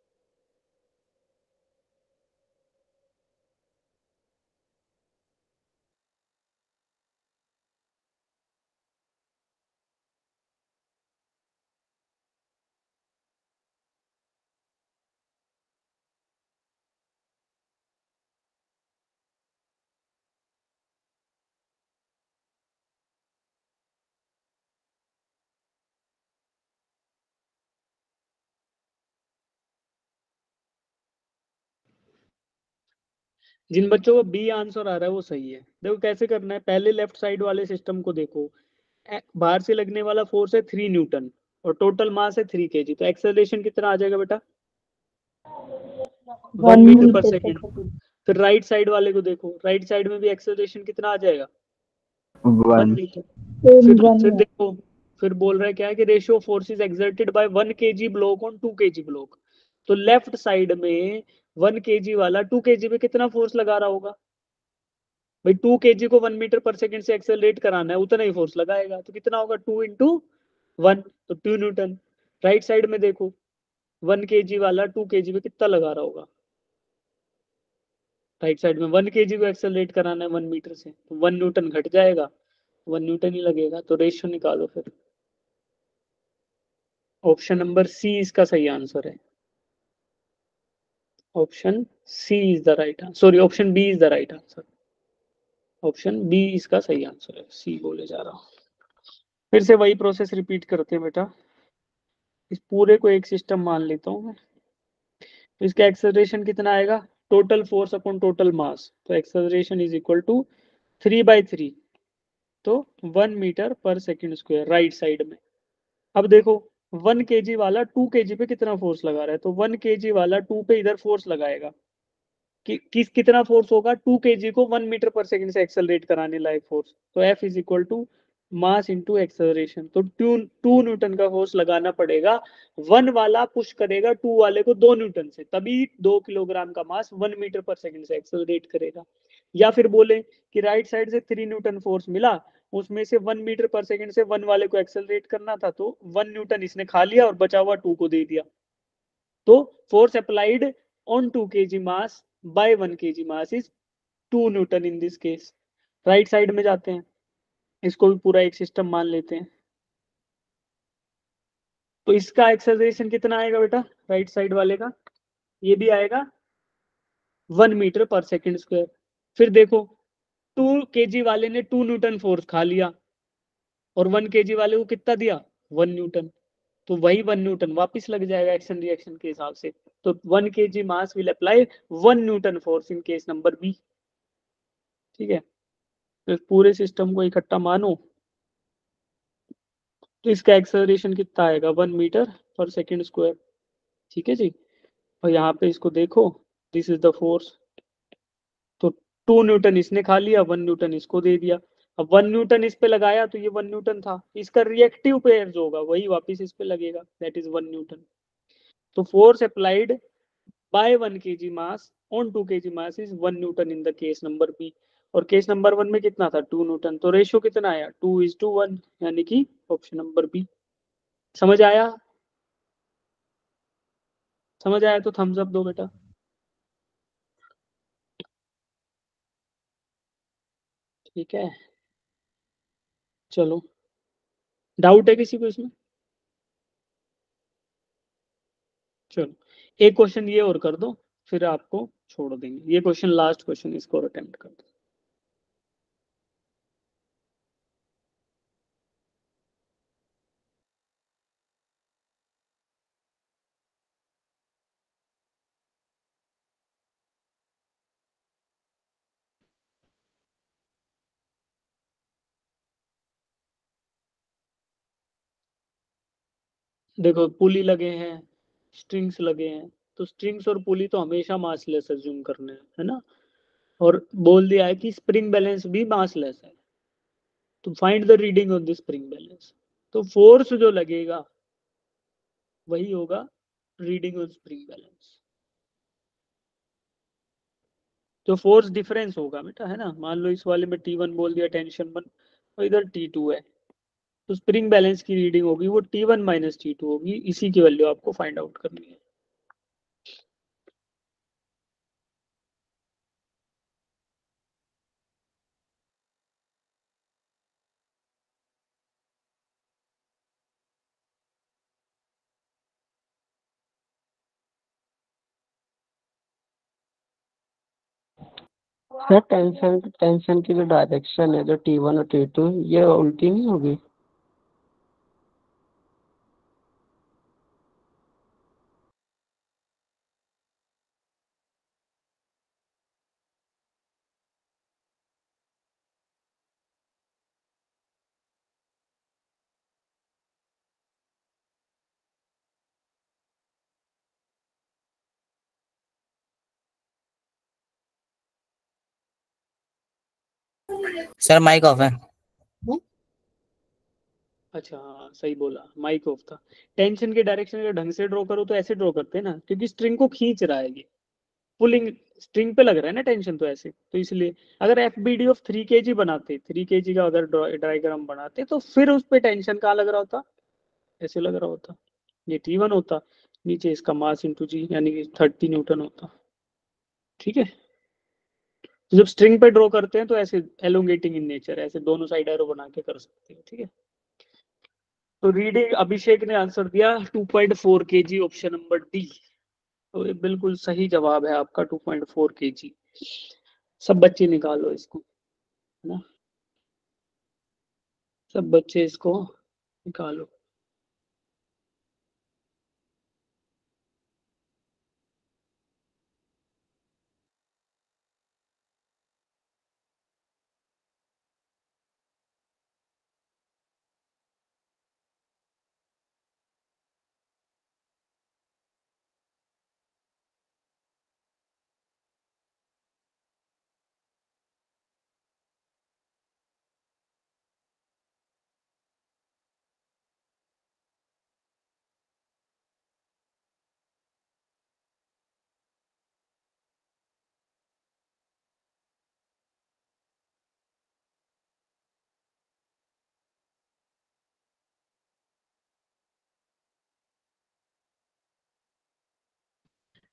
जिन बच्चों को बी आंसर आ रहा है वो सही है। देखो कैसे करना है? पहले लेफ़्ट साइड वाले सिस्टम को देखो। बाहर से लगने वाला फोर्स है थ्री न्यूटन और टोटल मास है थ्री के तो एक्सेलरेशन कितना आ जाएगा बेटा? वन मीटर पर सेकेंड फिर राइट साइड वाले को देखो। राइट साइड में भी एक्सेलरेशन कितना आ जाएगा? वन वन मीटर फिर फिर देखो फिर बोल रहा है क्या है कि ratio forces exerted by one KG block on two KG block तो लेफ़्ट साइड में वन केजी वाला, टू केजी पे कितना फोर्स लगा रहा होगा? भाई, टू केजी को वन मीटर पर सेकेंड से एक्सेलरेट कराना है, उतना ही फोर्स लगाएगा। तो कितना होगा? टू इंटू वन तो टू न्यूटन। राइट साइड में देखो, वन केजी वाला टू केजी पे कितना लगा रहा होगा? राइट साइड में वन केजी को एक्सेलरेट कराना है वन मीटर से तो वन न्यूटन घट जाएगा। वन न्यूटन ही लगेगा तो रेशियो निकालो फिर। ऑप्शन नंबर सी इसका सही आंसर है। Option C is the right answer sorry option B is the right answer option B इसका सही आंसर है। सी बोले जा रहा फिर से वही प्रोसेस रिपीट करते हैं बेटा। इस पूरे को एक सिस्टम मान लेता हूँ मैं। तो इसका एक्सेलरेशन कितना आएगा? Total force upon total mass तो acceleration is equal to three by three तो one metre per second square right side में। अब देखो वन के वाला टू के पे कितना फोर्स लगा रहा है? तो वन के वाला टू पे इधर फोर्स लगाएगा। कि, किस, कितना फोर्स होगा? टू के को वन मीटर पर सेकंड से एक्सेलरेट कराने लायक फोर्स। तो F is equal to mass into acceleration तो टू टू न्यूटन का फोर्स लगाना पड़ेगा। वन वाला पुश करेगा टू वाले को दो न्यूटन से। तभी दो किलोग्राम का mass one metre per second से एक्सेलरेट करेगा। या फिर बोले कि राइट साइड से थ्री न्यूटन फोर्स मिला उसमें से वन मीटर पर सेकंड से वन वाले को एक्सेलरेट करना था तो वन न्यूटन इसने खा लिया और बचा हुआ टू को दे दिया। तो फोर्स अप्लाइड ऑन टू के जी mass by one K G mass is two newton in this case right side में जाते हैं, इसको भी पूरा एक सिस्टम मान लेते हैं। तो इसका एक्सेलरेशन कितना आएगा बेटा? राइट साइड वाले का, ये भी आएगा one metre per second square फिर देखो टू के वाले ने टू न्यूटन फोर्स खा लिया और वन के वाले को कितना दिया? One newton. तो वही वन न्यूटन वापस लग जाएगा एक्शन रिएक्शन के हिसाब से। तो one K G mass will apply one newton force in case number B ठीक है? तो पूरे सिस्टम को इकट्ठा मानो। तो इसका एक्सेलरेशन कितना आएगा? One metre per second square ठीक है जी? और यहाँ पे इसको देखो। This is the force two newton इसने खा लिया, वन न्यूटन इसको दे दिया। अब वन न्यूटन इस पे लगाया तो ये वन न्यूटन था। इसका रिएक्टिव पेयर जो होगा, वही वापस इस पे लगेगा। That is one newton. तो force applied by one K G mass on two K G mass is one newton in the case number B और केस नंबर वन में कितना था? To Newton. तो रेशियो कितना आया? टू इज़ टू वन यानी कि ऑप्शन नंबर बी समझ आया? समझ आया तो थम्स अप दो बेटा। ठीक है। चलो। डाउट है किसी को इसमें? चलो। एक क्वेश्चन ये और कर दो, फिर आपको छोड़ देंगे। ये क्वेश्चन लास्ट क्वेश्चन इसको अटेम्प्ट कर दो। देखो, पुली लगे हैं, स्ट्रिंग्स लगे हैं तो स्ट्रिंग्स और पुली तो हमेशा मासलेस अज्यूम करने, हैं है ना? और बोल दिया है कि स्प्रिंग बैलेंस भी मासलेस है तो find the reading of the spring balance. तो फोर्स जो लगेगा, वही होगा रीडिंग ऑफ़ स्प्रिंग बैलेंस। तो फोर्स डिफरेंस होगा बेटा, है ना? मान लो इस वाले में टी वन बोल दिया, टेंशन वन और इधर टी टू है। तो स्प्रिंग बैलेंस की रीडिंग होगी, वो T one minus T two होगी, इसी की वैल्यू आपको फाइंड आउट करनी है। सर टेंशन टेंशन की जो डायरेक्शन है, जो टी वन और टी टू ये उल्टी नहीं होगी? सर माइक ऑफ़ है। अच्छा हाँ सही बोला। माइक ऑफ़ था। टेंशन के डायरेक्शन अगर ढंग से ड्रॉ करो तो ऐसे ड्रॉ करते हैं ना क्योंकि स्ट्रिंग को खींच रहा है ये। पुलिंग स्ट्रिंग पे लग रहा है ना टेंशन तो ऐसे। तो इसलिए अगर F B D of three K G बनाते थ्री के जी का अगर डायग्राम बनाते तो फिर उस पर टेंशन कहाँ लग रहा होता? ऐसे लग रहा होता। ये टी वन होता नीचे इसका मास इंटू जी यानी कि थर्टी न्यूटन होता। ठीक है? तो जब स्ट्रिंग पे ड्रॉ करते हैं तो ऐसे एलोंगेटिंग इन नेचर ऐसे दोनों साइड एरो बना के कर सकते हैं, ठीक है? तो रीडिंग अभिषेक ने आंसर दिया 2.4 केजी ऑप्शन नंबर डी तो ये बिल्कुल सही जवाब है आपका 2.4 केजी सब बच्चे निकालो इसको, है ना? सब बच्चे इसको निकालो।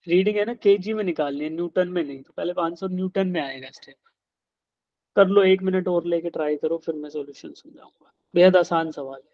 रीडिंग है ना, केजी में निकालनी है, न्यूटन में नहीं तो पहले आंसर न्यूटन में आएगा स्टेप कर लो, एक मिनट और लेके ट्राई करो, फिर मैं सॉल्यूशन समझाऊँगा। बेहद आसान सवाल है।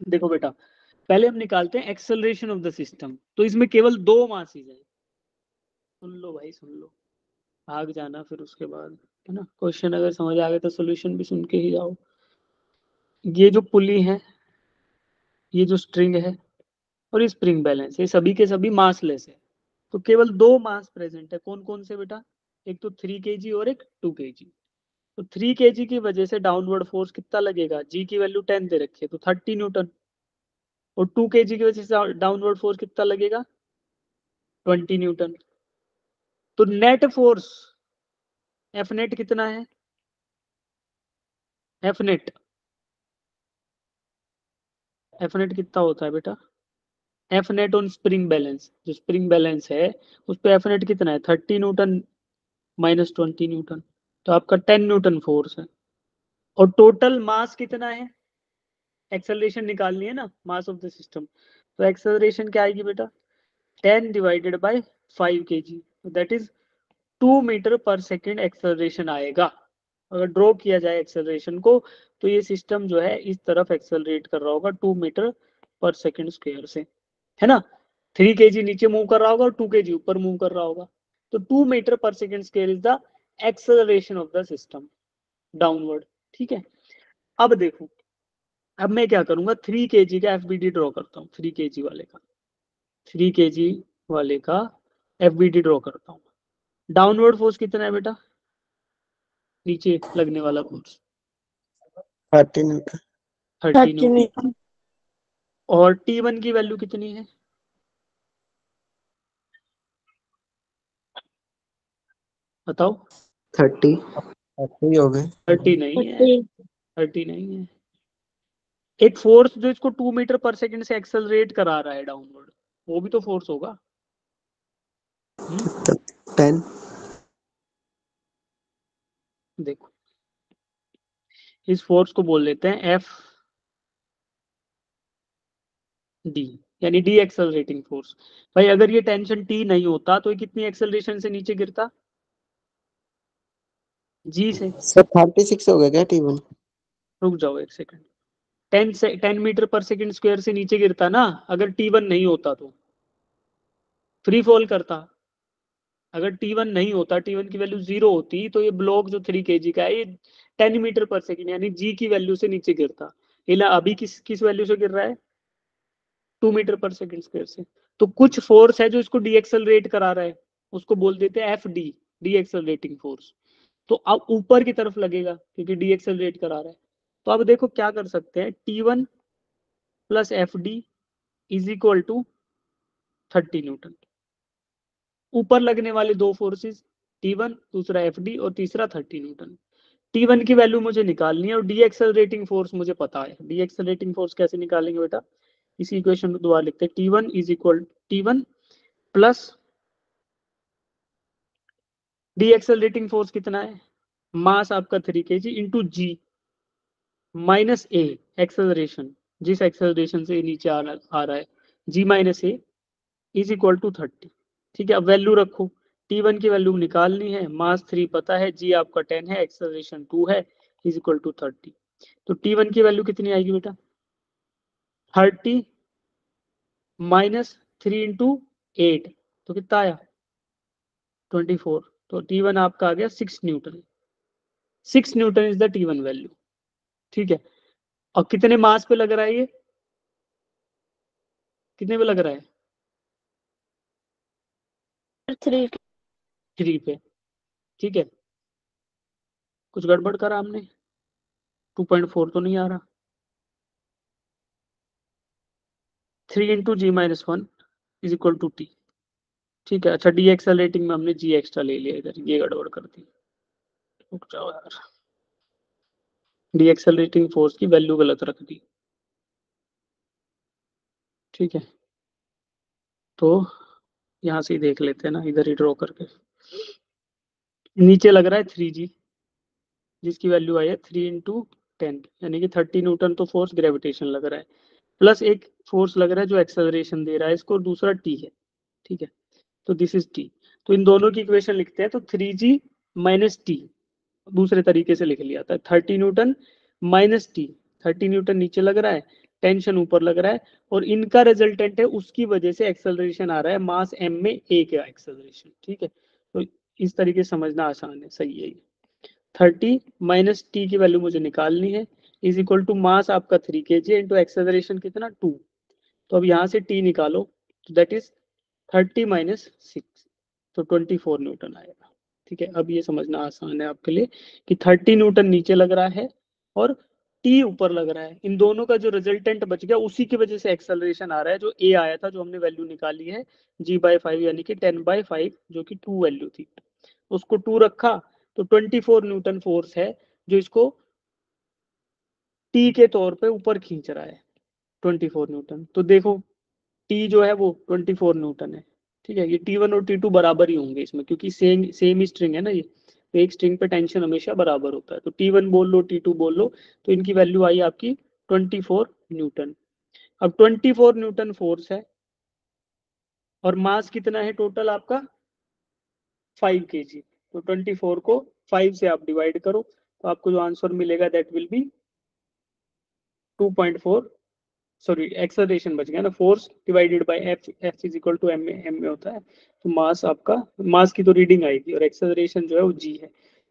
देखो बेटा, पहले हम निकालते हैं एक्सेलरेशन ऑफ़ द सिस्टम तो इसमें केवल दो मासेज है सुन लो भाई, सुन लो। भाग जाना फिर उसके बाद, है ना? क्वेश्चन अगर समझ आ गया तो सोल्यूशन भी सुन के ही जाओ। ये जो पुली है, ये जो स्ट्रिंग है और ये स्प्रिंग बैलेंस ये सभी के सभी मासलेस है। तो केवल दो मास प्रेजेंट है। कौन कौन से बेटा? एक तो थ्री के और एक टू के तो थ्री के जी की वजह से डाउनवर्ड फोर्स कितना लगेगा? जी की वैल्यू टेन दे रखी है तो थर्टी न्यूटन और टू के जी की वजह से डाउनवर्ड फोर्स कितना लगेगा? ट्वेंटी न्यूटन तो नेट फोर्स एफ़ नेट कितना है? एफ़ नेट एफ़ नेट कितना होता है बेटा? F net on spring balance जो स्प्रिंग बैलेंस है, उस पर एफ़ नेट कितना है? Thirty newton minus twenty newton तो आपका टेन न्यूटन फोर्स है। और टोटल मास कितना है? एक्सेलरेशन निकालनी है ना मास ऑफ़ द सिस्टम तो एक्सेलरेशन क्या आएगी बेटा? Ten divided by five K G that is two metre per second acceleration आएगा। अगर ड्रॉ किया जाए एक्सेलरेशन को तो ये सिस्टम जो है, इस तरफ़ एक्सेलरेट कर रहा होगा two metre per second square से। है ना? थ्री के नीचे मूव कर रहा होगा और टू के ऊपर मूव कर रहा होगा। तो two metre per second square is the acceleration of the system downward ठीक है? अब देखो अब मैं क्या करूँगा? थ्री के जी का एफ़ ड्रॉ करता हूँ थ्री के वाले का। थ्री के वाले का एफ़ बी डी ड्रॉ करता हूँ। डाउनवर्ड फोर्स कितना है बेटा? नीचे लगने वाला force thirty newton thirty thirty newton और टी वन की वैल्यू कितनी है? बताओ। थर्टी। थर्टी हो गए। थर्टी नहीं है। थर्टी। नहीं है। एक फोर्स जो इसको टू मीटर पर सेकंड से एक्सेलरेट करा रहा है डाउनवर्ड वो भी तो फोर्स होगा। टेन देखो इस फोर्स को बोल लेते हैं एफ़ डी यानी डी एक्सेलरेटिंग फोर्स भाई अगर ये टेंशन टी नहीं होता तो ये कितनी एक्सेलरेशन से नीचे गिरता? जी से सर थर्टी सिक्स हो गया क्या टी वन रुक जाओ एक सेकंड टेन से ten metre per second square से नीचे गिरता ना अगर टी वन नहीं होता तो। फ्री फॉल करता। अगर टी वन नहीं होता टी वन की वैल्यू ज़ीरो होती तो ये ब्लॉक जो थ्री के का है ये टेन मीटर पर सेकंड यानी जी की वैल्यू से नीचे गिरता। इला अभी किस किस वैल्यू से गिर रहा है? Two metre per second square से। तो कुछ फोर्स है जो इसको डी एक्सेलरेट करा रहा है। उसको बोल देते हैं F D D accelerating force तो अब ऊपर की तरफ़ लगेगा, क्योंकि डी एक्सेलरेट करा रहा है। तो अब देखो क्या कर सकते हैं T one plus F D is equal to thirty newton ऊपर लगने वाले दो फोर्सेस टी वन दूसरा एफ़ डी और तीसरा थर्टी न्यूटन टी वन की वैल्यू मुझे निकालनी है और डी एक्सेलरेटिंग फोर्स मुझे पता है। डी एक्सेलरेटिंग फोर्स कैसे निकालेंगे बेटा? इसी इक्वेशन को दोबारा लिखते हैं T one is equal T one plus D force कितना है? मास आपका three K G into G minus A acceleration जिस एक्सेलरेशन से नीचे आ, आ रहा है G minus A is equal to thirty ठीक है अब वैल्यू रखो। टी वन की वैल्यू निकालनी है मास थ्री पता है जी आपका टेन है एक्सेलरेशन टू है इज़ इक्वल टू थर्टी तो टी वन की वैल्यू कितनी आएगी बेटा? Thirty minus three into eight तो कितना आया? ट्वेंटी फोर तो टी वन आपका आ गया six newton six newton is the T one value ठीक है? और कितने मास पे लग रहा है ये? कितने पे लग रहा है? थ्री थ्री पे. ठीक है? कुछ गड़बड़ करा हमने? टू पॉइंट फोर तो नहीं आ रहा. Three into G minus one is equal to T ठीक है अच्छा डी एक्सेलरेटिंग में हमने जी एक्स्ट्रा ले लिया इधर, ये गड़बड़ कर दी। रुक जाओ यार। डी एक्सेलरेटिंग फोर्स की वैल्यू गलत रख दी। ठीक है। तो यहाँ से ही देख लेते हैं ना, इधर ही ड्रॉ करके। नीचे लग रहा है थ्री जी जिसकी वैल्यू आई है थ्री इंटू टेन यानी कि थर्टी न्यूटन तो फोर्स ग्रेविटेशन लग रहा है। प्लस एक फोर्स लग रहा है जो एक्सेलरेशन दे रहा है, इसको दूसरा टी है। ठीक है। तो दिस इज़ टी तो इन दोनों की इक्वेशन लिखते हैं तो थ्री जी माइनस टी दूसरे तरीके से लिख लिया था। Thirty newton minus T thirty newton नीचे लग रहा है टेंशन ऊपर लग रहा है, और इनका रिजल्टेंट है, उसकी वजह से एक्सेलरेशन आ रहा है मास एम में ए का एक्सेलरेशन ठीक है? तो इस तरीके से समझना आसान है, सही है थर्टी माइनस टी की वैल्यू मुझे निकालनी है इज़ इक्वल टू मास आपका three K G into acceleration कितना? टू तो अब यहाँ से टी निकालो तो that is thirty minus six तो ट्वेंटी फोर न्यूटन आएगा। ठीक है, अब ये समझना आसान है आपके लिए कि थर्टी न्यूटन नीचे लग रहा है और टी ऊपर लग रहा है। इन दोनों का जो रिजल्टेंट बच गया, उसी की वजह से एक्सेलरेशन आ रहा है, जो ए आया था, जो हमने वैल्यू निकाली है जी बाय फाइव यानी कि टेन बाय फाइव जो कि टू वैल्यू थी। उसको टू रखा तो ट्वेंटी फोर न्यूटन फोर्स है, जो इसको टी के तौर पे ऊपर खींच रहा है, ट्वेंटी फोर न्यूटन। तो देखो टी जो है वो ट्वेंटी फोर न्यूटन है, ठीक है? ये टी वन और टी टू बराबर ही होंगे इसमें, क्योंकि सेम सेम ही स्ट्रिंग है ना ये। तो एक स्ट्रिंग पे टेंशन हमेशा बराबर होता है। तो टी वन बोल लो टी टू बोल लो तो इनकी वैल्यू आई आपकी ट्वेंटी फोर न्यूटन अब ट्वेंटी फोर न्यूटन फोर्स है, और मास कितना है टोटल आपका? फाइव के जी तो ट्वेंटी फोर को फाइव से आप डिवाइड करो तो आपको जो आंसर मिलेगा that will be two point four sorry acceleration बच गया ना force divided by F F is equal to M M में होता है तो मास आपका मास की तो रीडिंग आएगी और एक्सेलरेशन जो है वो जी है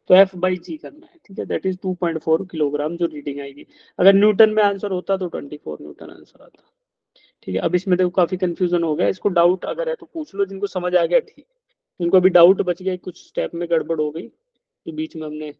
तो एफ़ बाई जी करना है, ठीक है? दैट इज़ 2.4 किलोग्राम जो रीडिंग आएगी। अगर न्यूटन में आंसर होता तो 24 न्यूटन आंसर आता, ठीक है? अब इसमें देखो काफ़ी कंफ्यूजन हो गया, इसको डाउट अगर है तो पूछ लो, जिनको समझ आ गया ठीक। जिनको अभी डाउट बच गया, कुछ स्टेप में गड़बड़ हो गई तो बीच में हमने